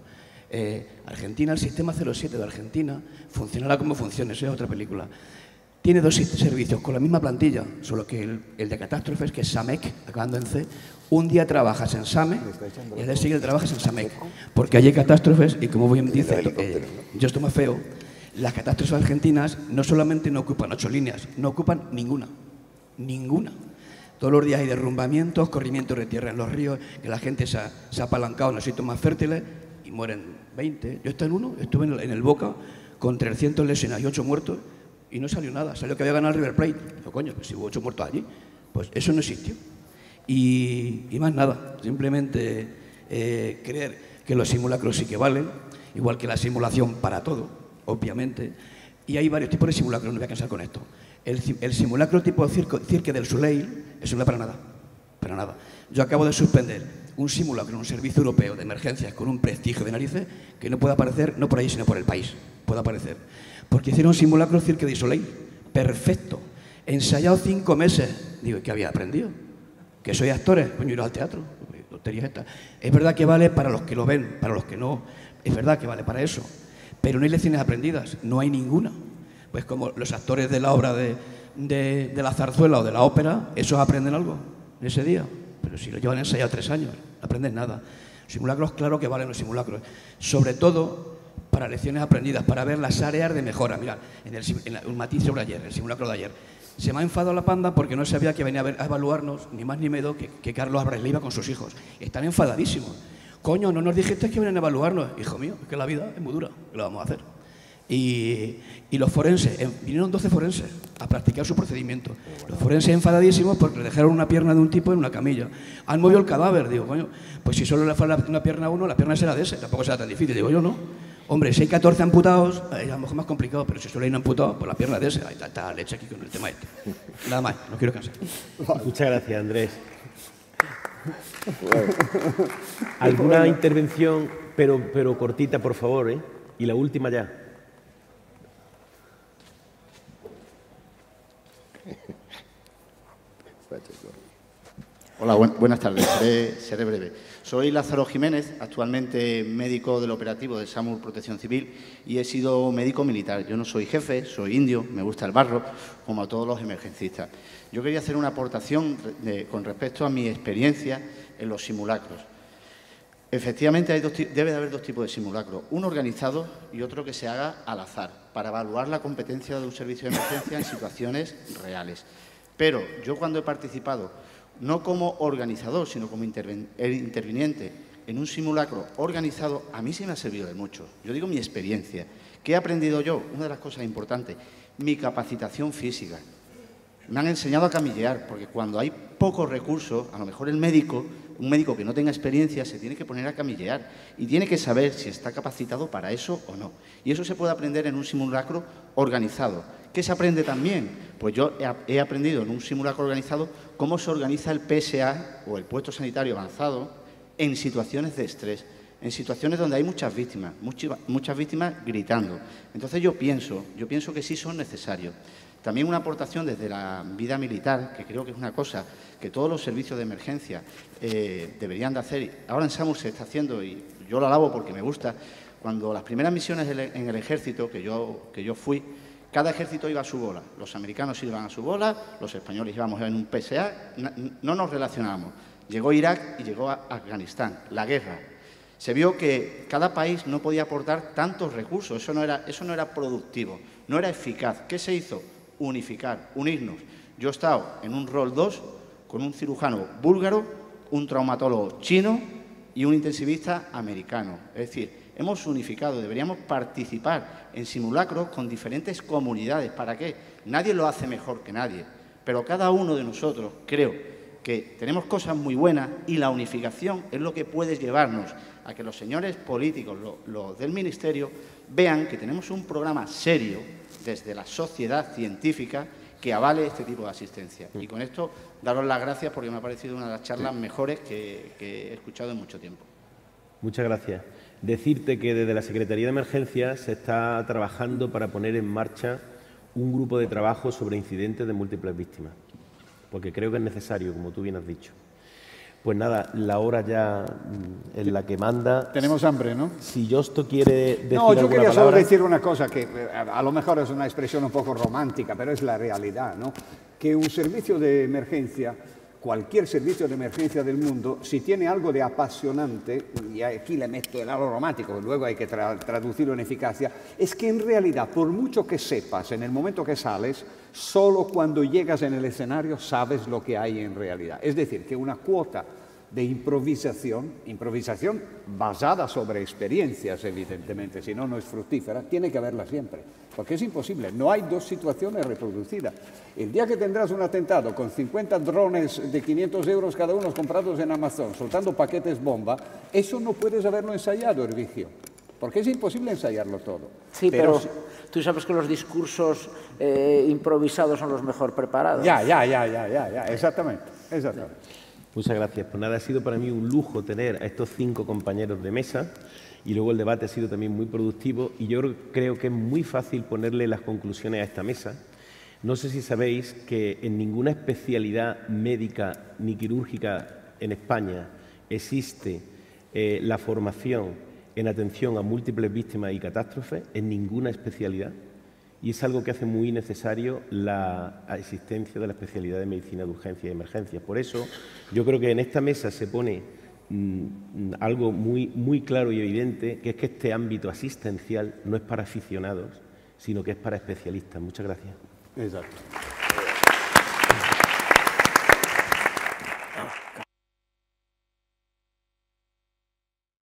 Eh, Argentina, el sistema 07 de Argentina, funcionará como funciona, eso es otra película. Tiene dos servicios con la misma plantilla, solo que el, el de catástrofes, que es SAMEC, acabando en C, un día trabajas en SAMEC y al día siguiente trabajas en SAMEC, porque allí hay catástrofes y como bien dice, eh, yo esto más feo, las catástrofes argentinas no solamente no ocupan ocho líneas, no ocupan ninguna, ninguna. Todos los días hay derrumbamientos, corrimientos de tierra en los ríos, que la gente se ha, se ha apalancado en los sitios más fértiles y mueren 20. Yo estuve en uno, estuve en el, en el Boca con 300 lesionados y 8 muertos y no salió nada. Salió que había ganado el River Plate. Digo, coño, si hubo 8 muertos allí, pues eso no existió. Y, y más nada, simplemente eh, creer que los simulacros sí que valen, igual que la simulación para todo, obviamente. Y hay varios tipos de simulacros, no voy a cansar con esto. El, el simulacro tipo circo, Cirque del Soleil, eso no es para nada, para nada. Yo acabo de suspender un simulacro un servicio europeo de emergencias con un prestigio de narices que no puede aparecer, no por ahí, sino por el país, puede aparecer. Porque hicieron un simulacro Cirque du Soleil, perfecto, ensayado cinco meses. Digo, ¿qué había aprendido? Que soy actores, coño, ir al teatro, tonterías estas. Es verdad que vale para los que lo ven, para los que no, es verdad que vale para eso. Pero no hay lecciones aprendidas, no hay ninguna. Pues como los actores de la obra de, de, de la zarzuela o de la ópera, esos aprenden algo ese día. Pero si lo llevan ensayado tres años, no aprenden nada. Simulacros, claro que valen los simulacros. Sobre todo para lecciones aprendidas, para ver las áreas de mejora. Mirad, en, el, en un matiz sobre ayer, el simulacro de ayer. Se me ha enfadado la panda porque no sabía que venía a, evaluarnos, ni más ni menos, que, Carlos Álvarez iba con sus hijos. Están enfadadísimos. Coño, no nos dijiste que venían a evaluarnos. Hijo mío, es que la vida es muy dura. ¿Qué lo vamos a hacer? Y, y, los forenses, eh, vinieron 12 forenses a practicar su procedimiento. Los forenses enfadadísimos porque le dejaron una pierna de un tipo en una camilla. Han movido el cadáver, digo, coño, pues si solo le falta una pierna a uno, la pierna será de ese, tampoco será tan difícil. Digo, yo no. Hombre, si hay 14 amputados, eh, a lo mejor más complicado, pero si solo hay un amputado, pues la pierna de ese. Hay tanta leche aquí con el tema este. Nada más, no quiero cansar. Muchas gracias, Andrés. ¿Alguna intervención, pero, pero cortita, por favor, ¿eh? Y la última ya. <laughs> Hola, buen, buenas tardes. Seré, breve. Soy Lázaro Jiménez, actualmente médico del operativo de SAMUR Protección Civil y he sido médico militar. Yo no soy jefe, soy indio, me gusta el barro, como a todos los emergencistas. Yo quería hacer una aportación con respecto a mi experiencia en los simulacros. Efectivamente, debe de haber dos tipos de simulacros, uno organizado y otro que se haga al azar, para evaluar la competencia de un servicio de emergencia en situaciones reales. Pero yo cuando he participado, no como organizador, sino como interviniente en un simulacro organizado, a mí sí me ha servido de mucho. Yo digo mi experiencia. ¿Qué he aprendido yo? Una de las cosas importantes, mi capacitación física. Me han enseñado a camillear, porque cuando hay pocos recursos, a lo mejor el médico, un médico que no tenga experiencia, se tiene que poner a camillear y tiene que saber si está capacitado para eso o no. Y eso se puede aprender en un simulacro organizado. ¿Qué se aprende también? Pues yo he aprendido en un simulacro organizado cómo se organiza el PSA o el puesto sanitario avanzado en situaciones de estrés, en situaciones donde hay muchas víctimas, muchas, víctimas gritando. Entonces yo pienso, yo pienso que sí son necesarios. También una aportación desde la vida militar, que creo que es una cosa que todos los servicios de emergencia eh, deberían de hacer. Ahora en SAMUR se está haciendo y yo lo alabo porque me gusta, cuando las primeras misiones en el ejército que yo, que yo fui, cada ejército iba a su bola. Los americanos iban a su bola, los españoles íbamos en un PSA, no nos relacionábamos. Llegó Irak y llegó a Afganistán, la guerra. Se vio que cada país no podía aportar tantos recursos, eso no era, eso no era productivo, no era eficaz. ¿Qué se hizo? Unificar, unirnos. Yo he estado en un rol 2 con un cirujano búlgaro, un traumatólogo chino y un intensivista americano. Es decir, hemos unificado, deberíamos participar en simulacros con diferentes comunidades. ¿Para qué? Nadie lo hace mejor que nadie, pero cada uno de nosotros, creo, que tenemos cosas muy buenas y la unificación es lo que puede llevarnos a que los señores políticos, los, del Ministerio, vean que tenemos un programa serio desde la sociedad científica que avale este tipo de asistencia. Y con esto, daros las gracias porque me ha parecido una de las charlas mejores que, he escuchado en mucho tiempo. Muchas gracias. Decirte que desde la Secretaría de Emergencias se está trabajando para poner en marcha un grupo de trabajo sobre incidentes de múltiples víctimas, porque creo que es necesario, como tú bien has dicho. Pues nada, la hora ya mm, en la que manda. Tenemos hambre, ¿no? Si Josto quiere decir. No, yo quería solo decir una cosa que eh, a lo mejor es una expresión un poco romántica, pero es la realidad, ¿no? Que un servicio de emergencia, cualquier servicio de emergencia del mundo, si tiene algo de apasionante, y aquí le meto el algo romántico, luego hay que traducirlo en eficacia, es que en realidad, por mucho que sepas en el momento que sales, solo cuando llegas en el escenario sabes lo que hay en realidad. Es decir, que una cuota de improvisación, improvisación basada sobre experiencias, evidentemente, si no, no es fructífera, tiene que haberla siempre, porque es imposible, no hay dos situaciones reproducidas. El día que tendrás un atentado con 50 drones de 500 euros cada uno comprados en Amazon, soltando paquetes bomba, eso no puedes haberlo ensayado, Ervigio, porque es imposible ensayarlo todo. Sí, pero, tú sabes que los discursos eh, improvisados son los mejor preparados. Ya, ya, ya, ya, ya, ya, exactamente, exactamente. Muchas gracias. Pues nada, ha sido para mí un lujo tener a estos cinco compañeros de mesa y luego el debate ha sido también muy productivo y yo creo que es muy fácil ponerle las conclusiones a esta mesa. No sé si sabéis que en ninguna especialidad médica ni quirúrgica en España existe eh, la formación en atención a múltiples víctimas y catástrofes, en ninguna especialidad y es algo que hace muy necesario la existencia de la especialidad de medicina de urgencia y emergencia. Por eso yo creo que en esta mesa se pone mm, algo muy, muy claro y evidente, que es que este ámbito asistencial no es para aficionados, sino que es para especialistas. Muchas gracias. Exacto.